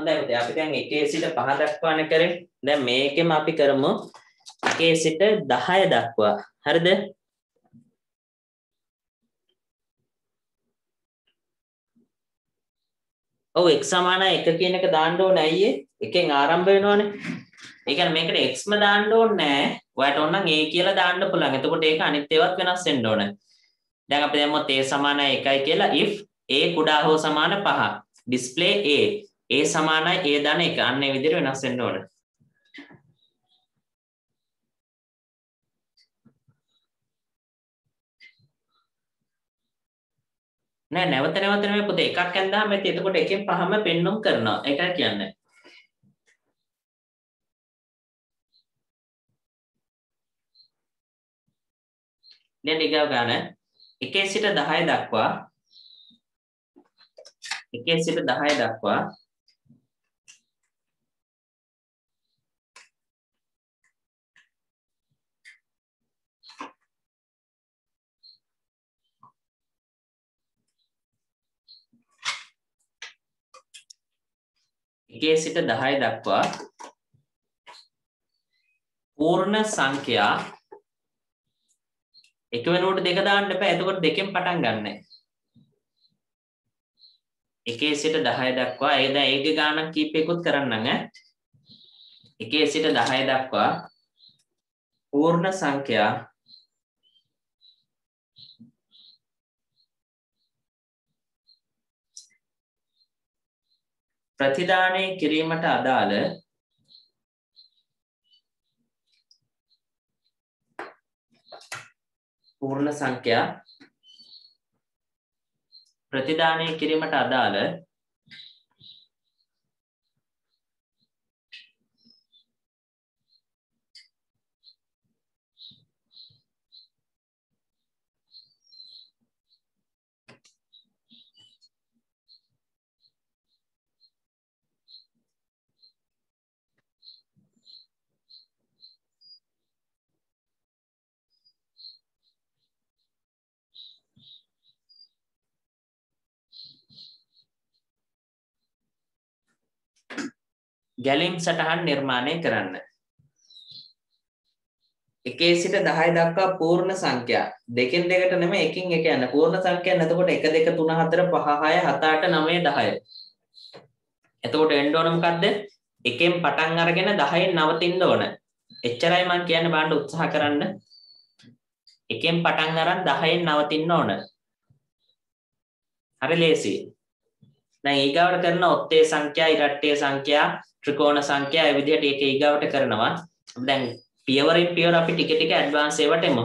හොඳයි පුතේ අපි දැන් 1 සිට 5 දක්වානේ කරේ. දැන් මේකෙම අපි කරමු 1 සිට 10 දක්වා. හරිද? ඔව් x සමානයි 1 කියන එක දාන්න ඕනේ අයියේ. එකෙන් ආරම්භ වෙනවනේ. ඒ කියන්නේ මේකට xම දාන්න ඕනේ නෑ. ඔයාලට ඕන නම් a කියලා දාන්න පුළුවන්. එතකොට ඒක අනිත් ඒවාත් වෙනස් වෙන්න ඕනේ. දැන් අපි දැම්මොත් a සමානයි 1යි කියලා if a කුඩා හෝ සමාන 5 display a a සමානයි a ධන 1 අන්න ඒ විදිහට වෙනස් වෙන්න ඕනේ. නෑ නැවත නැවත නෙමෙයි පුතේ එකක් ඇඳාම ඇති. එතකොට එකෙන් පහම පෙන්නුම් කරනවා. ඒකයි කියන්නේ. දැන් ඊගව ගන්න. 1 සිට 10 දක්වා. 1 සිට 10 දක්වා. එකේ සිට 10 දක්වා පූර්ණ සංඛ්‍යා එක වෙනුවට දෙක දාන්න එපා. එතකොට දෙකෙන් පටන් ගන්න. එකේ සිට 10 දක්වා ඒ දැන් ඒකේ ගානක් කීපයකුත් කරන්නම් ඈ. එකේ සිට 10 දක්වා පූර්ණ සංඛ්‍යා ප්‍රතිදානය කිරීමට අදාළ පූර්ණ සංඛ්‍යා ප්‍රතිදානය කිරීමට අදාළ ගැලීම් සටහන් නිර්මාණය කරන්න. එකේ සිට 10 දක්වා පූර්ණ සංඛ්‍යා. දෙකෙන් දෙකට නෙමෙයි එකින් එක යන. පූර්ණ සංඛ්‍යා එතකොට 1 2 3 4 5 6 7 8 9 10 එතකොට එන්න ඕන මොකද්ද? එකෙන් පටන් අරගෙන 10න් නවතින්න ඕන. එච්චරයි මම කියන්න බලන්න උත්සාහ කරන්න. එකෙන් පටන් අරන් 10න් නවතින්න ඕන. හරි ලේසි දැන් ඊගාවට කරන ඔත්තේ සංඛ්‍යා ඉරට්ටේ සංඛ්‍යා ත්‍රිකෝණ සංඛ්‍යා ඒ විදිහට ඒක ඊගාවට කරනවා. දැන් පියවරින් පියවර අපි ටික ටික ඇඩ්වාන්ස් ඒවට එමු.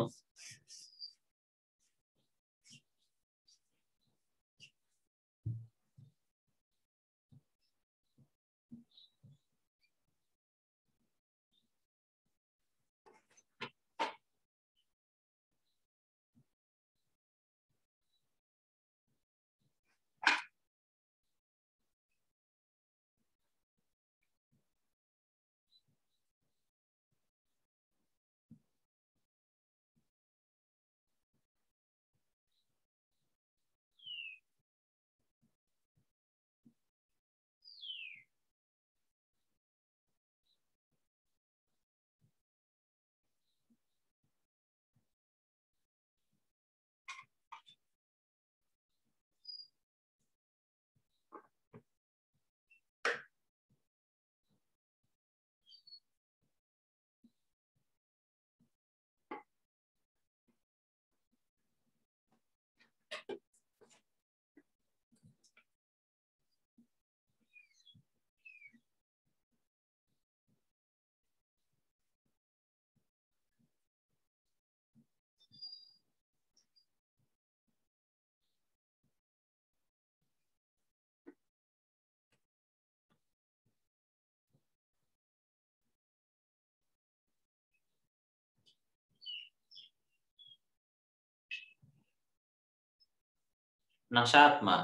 නශාත්මා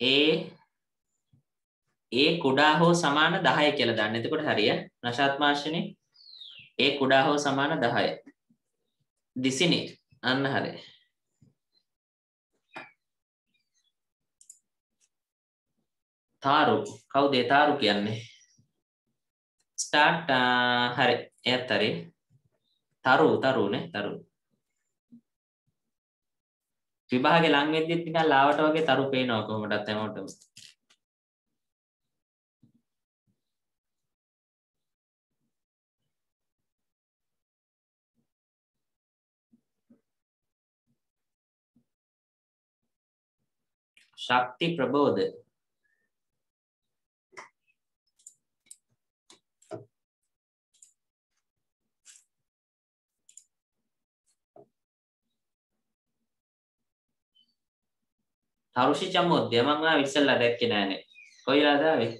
ඒ ඒ කුඩා හෝ සමාන 10 කියලා දාන්න. එතකොට හරිය. නශාත්මාශනේ ඒ කුඩා හෝ සමාන 10. දිසිනි අන්න හරි තාරු කවුද තාරු කියන්නේ ස්ටාර්ට් හරි එයත් හරි තරු තරුනේ තරු විභාගේ ලං වෙද්දිත් නිකන් ලාවට වගේ තරු පේනවා කොහොමදත් හැමෝටම ශක්ති ප්‍රබෝධ තරුෂි චමෝද්‍ය මම ආව ඉස්සෙල්ලා දැක්කේ නෑනේ කොයිලාද ආවේ?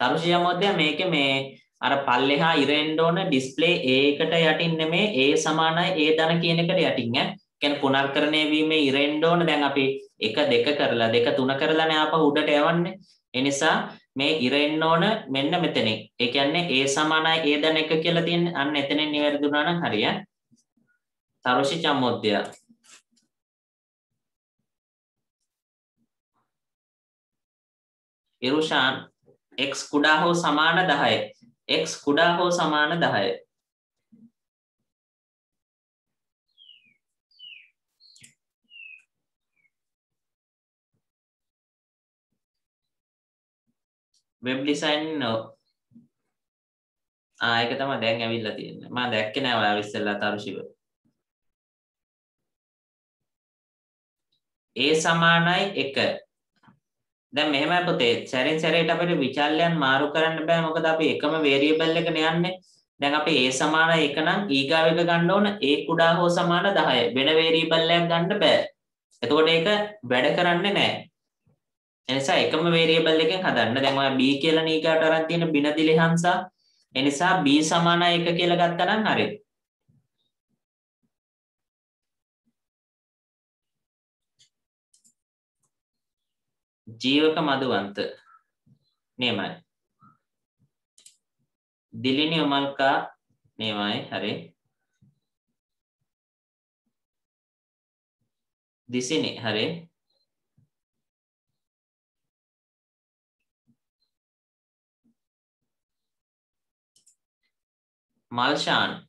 තරුෂි චමෝද්‍ය මේකේ මේ අර පල්ලෙහා ඉරෙන්න ඕන ඩිස්ප්ලේ A එකට යටින් නෙමේ A සමානයි A ධන කියන එකට යටින් ඈ. කියන්නේ පුනර්කරණය වීමේ ඉරෙන්න ඕන. දැන් අපි 1 2 කරලා 2 3 කරලානේ ආපහු උඩට යවන්නේ. ඒ නිසා මේ ඉරෙන්න ඕන මෙන්න මෙතනින් ඒ කියන්නේ A සමානයි A ධන 1 කියලා තියෙන්නේ. අන්න එතනින් නිවැරදි වුණා නම් හරි ඈ තරුෂි චමෝද්‍ය ඉරුෂාන් x කුඩා හෝ සමාන 10 x කුඩා හෝ සමාන 10 වෙබ් ඩිසයින් නෝ ආ ඒක තමයි දැන් ඇවිල්ලා තියෙන්නේ. මම දැක්කේ නෑ ඔයාලා ඉස්සෙල්ලා තරුෂිව a සමානයි 1 දැන් මෙහෙමයි පුතේ සැරින් සැරේට අපිට විචල්යන් මාරු කරන්න බෑ. මොකද අපි එකම වේරියබල් එකනේ යන්නේ. දැන් අපි a සමාන 1 නම් e ඊගාව එක ගන්න ඕන. A කුඩා හෝ සමාන 10 වෙන වේරියබල් එකක් ගන්න බෑ. එතකොට ඒක වැඩ කරන්නේ නැහැ එනිසා එකම වේරියබල් එකෙන් හදන්න. දැන් ඔයා b කියලා නීකාට අරන් තියෙන බිනදි ලෙහන්සා එනිසා b සමාන 1 කියලා ගත්තා නම් හරියි ජීවක මధుවන්ත නියමයි දිලිනි උමල්කා නියමයි හරි. දිසිනි හරි. මල්ෂාන්.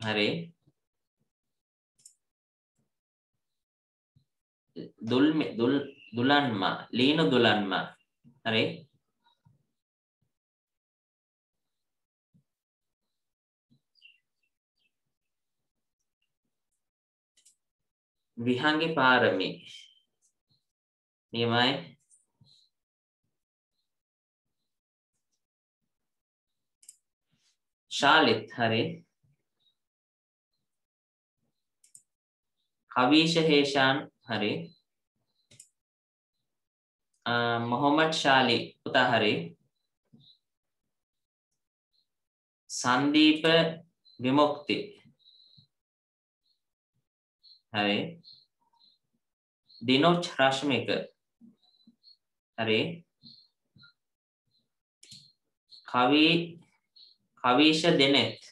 හරි. දුල්මි දුල් දුලන්ම ලීනු දුලන්ම. හරි? විහංගි පාරමි. නියමයි. ශාලිත් හරි. කවීෂ හේෂාන් හරි. මොහොමඩ් ශාලි පුතා හරි. සන්දීප විමුක්ති. හරි. දිනෝච් රශ්මික. හරි. කවි කවීෂ දෙනෙත්.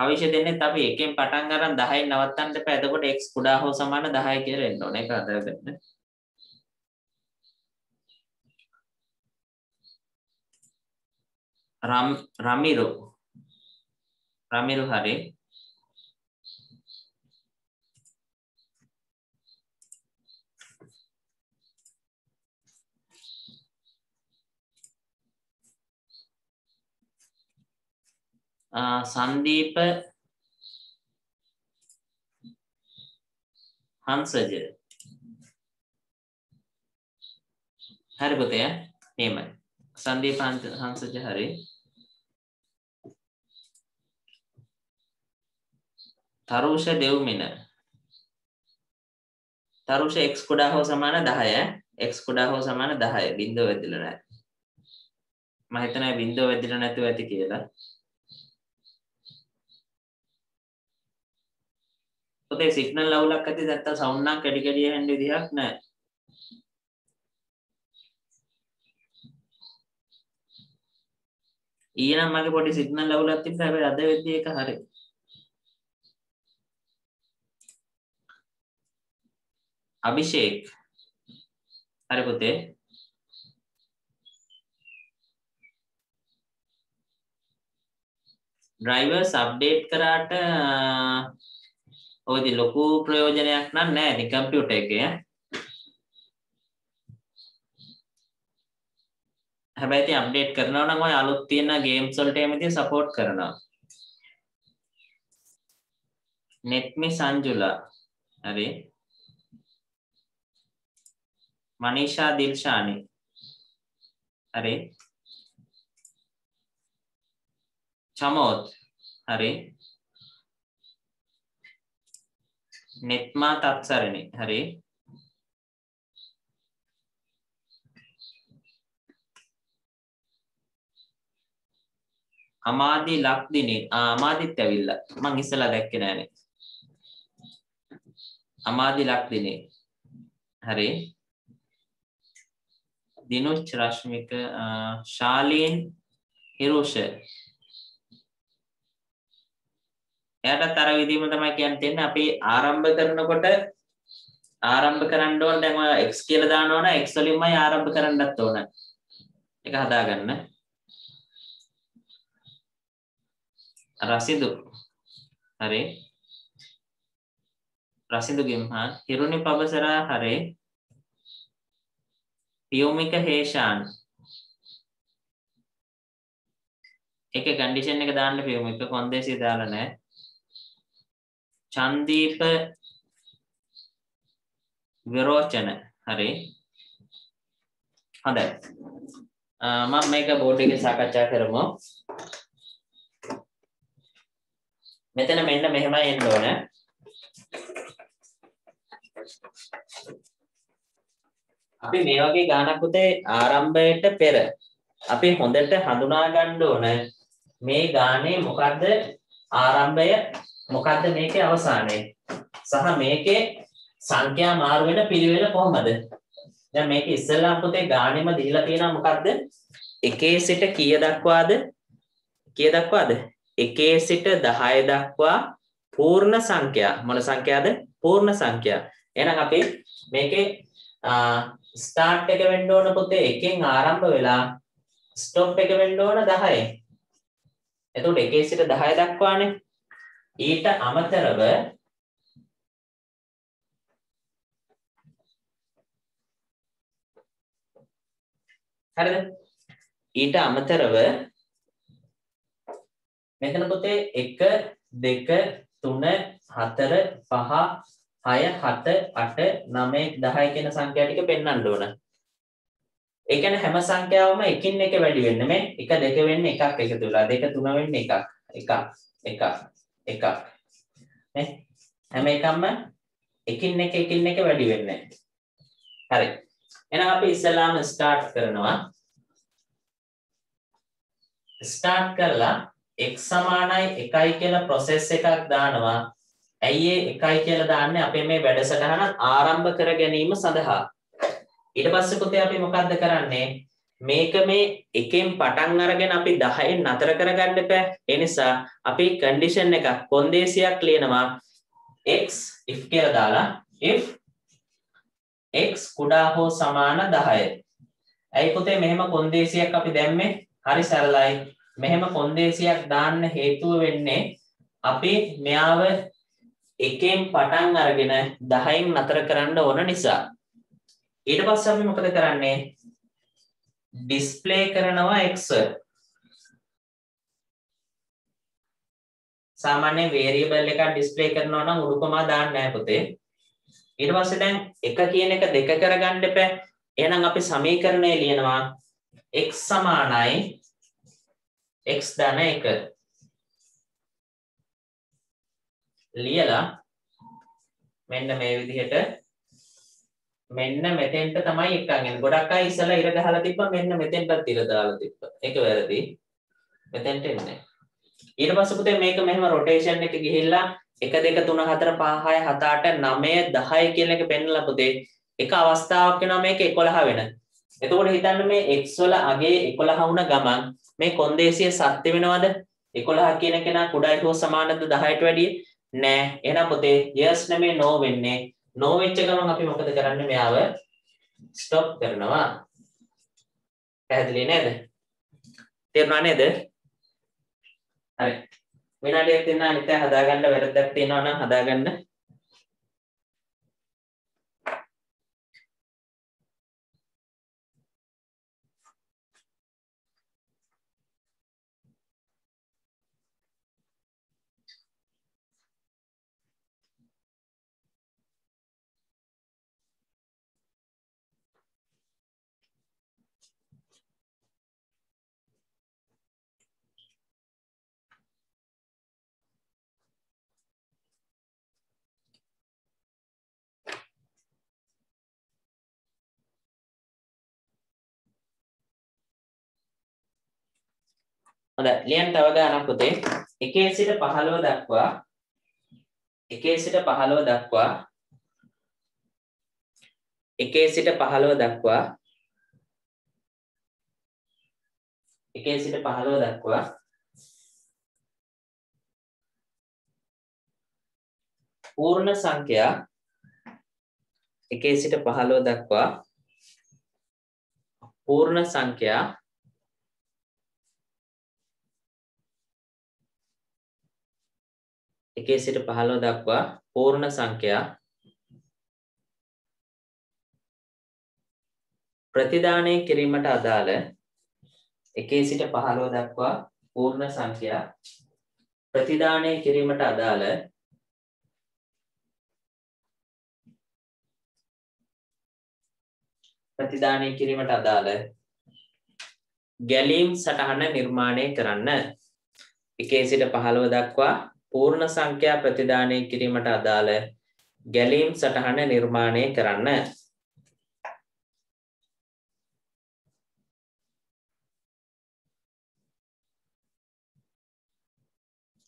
අවිෂ දෙන්නෙත් අපි එකෙන් පටන් අරන් 10න් නවත්තන්න එපා. එතකොට x කුඩා හෝ සමාන 10 කියලා එන්න ඕනේ. ඒක හදාගන්න. රම් රමිරු රමිරු හරි සන්දීප හංසජ හරි පුතේ නියමයි සන්දීප හංසජ හරි තරුෂ දෙව්මින තරුෂ x කුඩා හෝ සමාන 10 x කුඩා හෝ සමාන 10 බිංදුව වැදිලා නැහැ මම හිතනවා බිංදුව වැදිලා නැතුව ඇති කියලා පොතේ සිග්නල් අවුලක් ඇති නැත්තම් සවුන්ඩ් නම් කැඩි කැඩි යන විදිහක් නැහැ. ඊනම් මගේ පොඩි සිග්නල් අවුලක් තිබ්බා හැබැයි අද වෙද්දී ඒක හරි. අභිෂේක් හරි පුතේ ඩ්‍රයිවර්ස් අප්ඩේට් කරාට ඔයදි ලොකු ප්‍රයෝජනයක් නම් නැහැ ඉතින් කම්පියුටර් එකේ හැබැයි ඉතින් අප්ඩේට් කරනවා නම් ඔය අලුත් තියෙන ගේම්ස් වලට එහෙම ඉතින් සපෝට් කරනවා. Netme sanjula. හරි. මනීෂා දිල්ෂානි හරි. චමෝත් හරි. නෙත්මා තත්සරණි. හරි. අමාදි ලක්දිනේ අමාදිත් ඇවිල්ලා. මං ඉස්සලා දැක්කේ නෑනේ. අමාදි ලක්දිනේ හරි. දිනුච් රශ්මික ශාලීන් හිරුෂ. එයාටත් අර විදිහම තමයි කියන්න තියෙන්නේ අපි ආරම්භ කරනකොට ආරම්භ කරන්න ඕන දැන් ඔය x කියලා දානවා නම් x වලින්මයි ආරම්භ කරන්නත් ඕන. ඒක හදාගන්න. රසිදු. හරි. රසිදු ගෙම්හා හිරුනි පබසරා හරි. පියුමික හේෂාන්. ඒකේ කන්ඩිෂන් එක දාන්න පියුමික කොන්දේසිය දාලා නැහැ. චන්දීප විරෝචන. හරි. හොඳයි. මම මේක බෝඩ් එකේ සාකච්ඡා කරමු. මෙතන මෙන්න මෙහෙමයි එන්න ඕන. අපි මේ වගේ ගානක් උතේ ආරම්භයට පෙර අපි හොඳට හඳුනා ගන්න ඕන. මේ ගානේ මොකද්ද? ආරම්භය මොකද්ද මේකේ අවසානය? සහ මේකේ සංඛ්‍යා මාරු වෙන පිළිවෙල කොහොමද? දැන් මේක ඉස්සෙල්ලාම පුතේ ගානෙම දීලා තියෙනවා මොකද්ද? එකේ සිට කීය දක්වාද? කීය දක්වාද? එකේ සිට 10 දක්වා පූර්ණ සංඛ්‍යා. මොන සංඛ්‍යාද? පූර්ණ සංඛ්‍යා. එහෙනම් අපි මේකේ ස්ටාර්ට් එක වෙන්න ඕන පුතේ එකෙන් ආරම්භ වෙලා ස්ටොප් එක වෙන්න ඕන 10 එතකොට එකේ සිට 10 දක්වානේ. ඊට අමතරව හරිද? ඊට අමතරව මෙතන පොතේ 1 2 3 4 5 6 7 8 9 10 කියන සංඛ්‍යා ටික පෙන්වන්න ඕන. ඒ කියන්නේ හැම සංඛ්‍යාවම එකින් එක වැඩි වෙන්නේ මේ 1 2 වෙන්නේ එකක් එකතු වෙලා 2 3 වෙන්නේ එකක්. එකක් එකක්. එකක්. නේ? හැම එකක්ම එකින් එක එකින් එක වැඩි වෙන්නේ හරි. එහෙනම් අපි ඉස්සලාම ස්ටාර්ට් කරනවා. ස්ටාර්ට් කරලා x සමානයි 1යි කියලා process එකක් දානවා. ඇයි ඒ 1යි කියලා දාන්නේ? අපේ මේ වැඩසටහන ආරම්භ කර ගැනීම සඳහා. ඊට පස්සේ පුතේ අපි මොකද්ද කරන්නේ? මේක මේ එකෙන් පටන් අරගෙන අපි 10න් නතර කරගන්න එපා. ඒ නිසා අපි කන්ඩිෂන් එකක් කොන්දේසියක් ලියනවා x if කියලා දාලා if x කුඩා හෝ සමාන 10. ඇයි පුතේ මෙහෙම කොන්දේසියක් අපි දැම්මේ? හරි සරලයි. මෙහෙම කොන්දේසියක් දාන්න හේතුව වෙන්නේ අපි මෙයාව එකෙන් පටන් අරගෙන 10න් නතර කරන්න ඕන නිසා. ඊට පස්සේ අපි මොකද කරන්නේ? ඩිස්ප්ලේ කරනවා x. සාමාන්‍ය වේරියබල් එකක් ඩිස්ප්ලේ කරනවා නම් උඩුකමා දාන්න නැහැ පුතේ. ඊට පස්සේ දැන් එක කියන එක දෙක කරගන්න එපා. එහෙනම් අපි සමීකරණය ලියනවා. X සමානයි. X ධන 1 ලියලා මෙන්න මේ විදිහට මෙන්න මෙතෙන්ට තමයි එකක් එන්නේ. ගොඩක් අය ඉස්සලා ඉර ගහලා තිබ්බා මෙන්න මෙතෙන්ටත් ඉර දාලා තිබ්බා. ඒක වැරදි. මෙතෙන්ට එන්නේ. ඊට පස්සේ පුතේ මේක මෙහෙම රොටේෂන් එක ගිහිල්ලා 1 2 3 4 5 6 7 8 9 10 කියන එක පෙන්නලා පුතේ එක අවස්ථාවක් වෙනවා මේක 11 වෙන. එතකොට හිතන්න මේ x වල අගේ 11 වුණ ගමන් මේ කොන්දේසිය සත්‍ය වෙනවද 11 කියන කෙනා කුඩායි හෝ සමානද 10ට වැඩිය නෑ එහෙනම් පුතේ yes නෙමේ no වෙන්නේ no වෙච්ච ගමන් අපි මොකද කරන්නේ? මෙයාව ස්ටොප් කරනවා. පැහැදිලි නේද? තේරුණා නේද? හරි. විනාඩියක් දෙන්න අනිත් අය හදාගන්න වැරද්දක් තියෙනවා නම් හදාගන්න. හොඳයි. ලියන්න තව ගානක් පුතේ 1 සිට 15 දක්වා 1 සිට 15 දක්වා 1 සිට 15 දක්වා 1 සිට 15 දක්වා පූර්ණ සංඛ්‍යා 1 සිට 15 දක්වා පූර්ණ සංඛ්‍යා එකේ සිට පහළොව දක්වා පූර්ණ සංඛ්‍යා ප්‍රතිදානය කිරීමට අදාළ එකේ සිට පහළොව දක්වා පූර්ණ සංඛ්‍යා ප්‍රතිදානය කිරීමට අදාළ ප්‍රතිදානය කිරීමට අදාළ ගැලීම් සටහන නිර්මාණය කරන්න එකේ සිට පහළොව දක්වා පූර්ණ සංඛ්‍යා ප්‍රතිදානය කිරීමට අදාළ ගැලීම් සටහන නිර්මාණය කරන්න.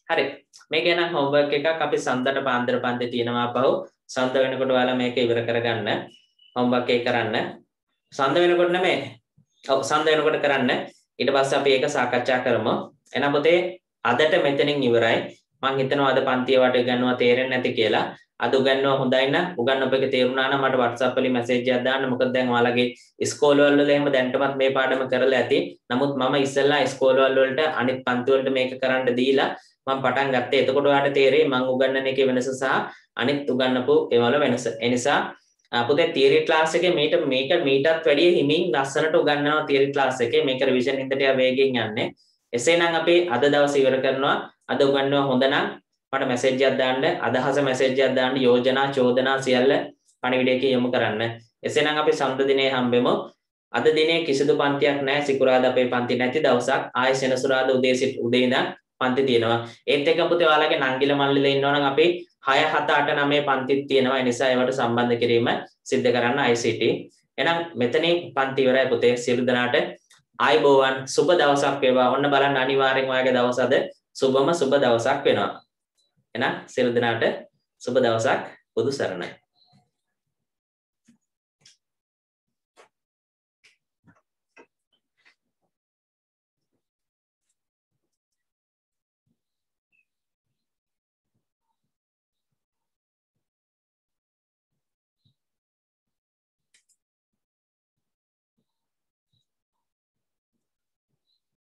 හරි. මේ ගැන හෝම්වර්ක් එකක් අපි සන්දට පාන්දර පන්ති තියෙනවා පහු සන්ද වෙනකොට ඔයාලා මේක ඉවර කරගන්න. හෝම්වර්ක් එක කරන්න. සන්ද වෙනකොට නෙමෙයි ඔව් සන්ද වෙනකොට කරන්න. ඊට පස්සේ අපි ඒක සාකච්ඡා කරමු. එහෙනම් පුතේ අදට මෙතනින් ඉවරයි. මං හිතනවා අද පන්තිය වට ගන්නවා තේරෙන්නේ නැති කියලා. අද උගන්වනවා හොඳයි නම් උගන්වපු එක තේරුණා නම් මට WhatsApp වලින් මැසේජ් එකක් දාන්න. මොකද දැන් ඔයාලගේ ඉස්කෝලවල වල එහෙම දැන්ටමත් මේ පාඩම කරලා ඇති. නමුත් මම ඉස්සෙල්ලා ඉස්කෝලවල වලට අනිත් පන්ති වලට මේක කරන්න දීලා මම පටන් ගත්තේ. එතකොට ඔයාලට තේරෙයි මං උගන්වන එකේ වෙනස සහ අනිත් උගන්වපු ඒවල වෙනස. ඒ නිසා පුතේ තියරි ක්ලාස් එකේ මේට මේක මීටත් වැඩිය හිමින් ලස්සනට උගන්වනවා තියරි ක්ලාස් එකේ. මේක රිවිෂන් හින්දට වේගෙන් යන්නේ. එසේනම් අපි අද දවසේ ඉවර කරනවා. අද උගන්වනවා හොඳ නම් මට මැසේජ් එකක් දාන්න අදහස මැසේජ් එකක් දාන්න යෝජනා චෝදනා සියල්ල පණිවිඩයකින් යොමු කරන්න. එසේනම් අපි සම්ද දිනේ හම්බෙමු. අද දිනේ කිසිදු පන්තියක් නැහැ. සිකුරාදා අපේ පන්ති නැති දවසක්. ආයෙ සෙනසුරාදා උදේ සිට උදේ ඉඳන් පන්ති තියෙනවා. ඒත් එක්ක පුතේ ඔයාලගේ නංගිල මල්ලිලා ඉන්නවා නම් අපි 6 7 8 9 පන්තිත් තියෙනවා. ඒ නිසා ඒවට සම්බන්ධ කිරීම සිද්ධ කරන්න ICT. එහෙනම් මෙතනින් පන්ති ඉවරයි පුතේ. සියලු දෙනාට ආයිබෝවන් සුබ දවසක් වේවා. ඔන්න බලන්න අනිවාර්යෙන් ඔයාගේ දවස අද සුබම සුබ දවසක් වෙනවා. එහෙනම් සියලු දෙනාට සුබ දවසක් බුදු සරණයි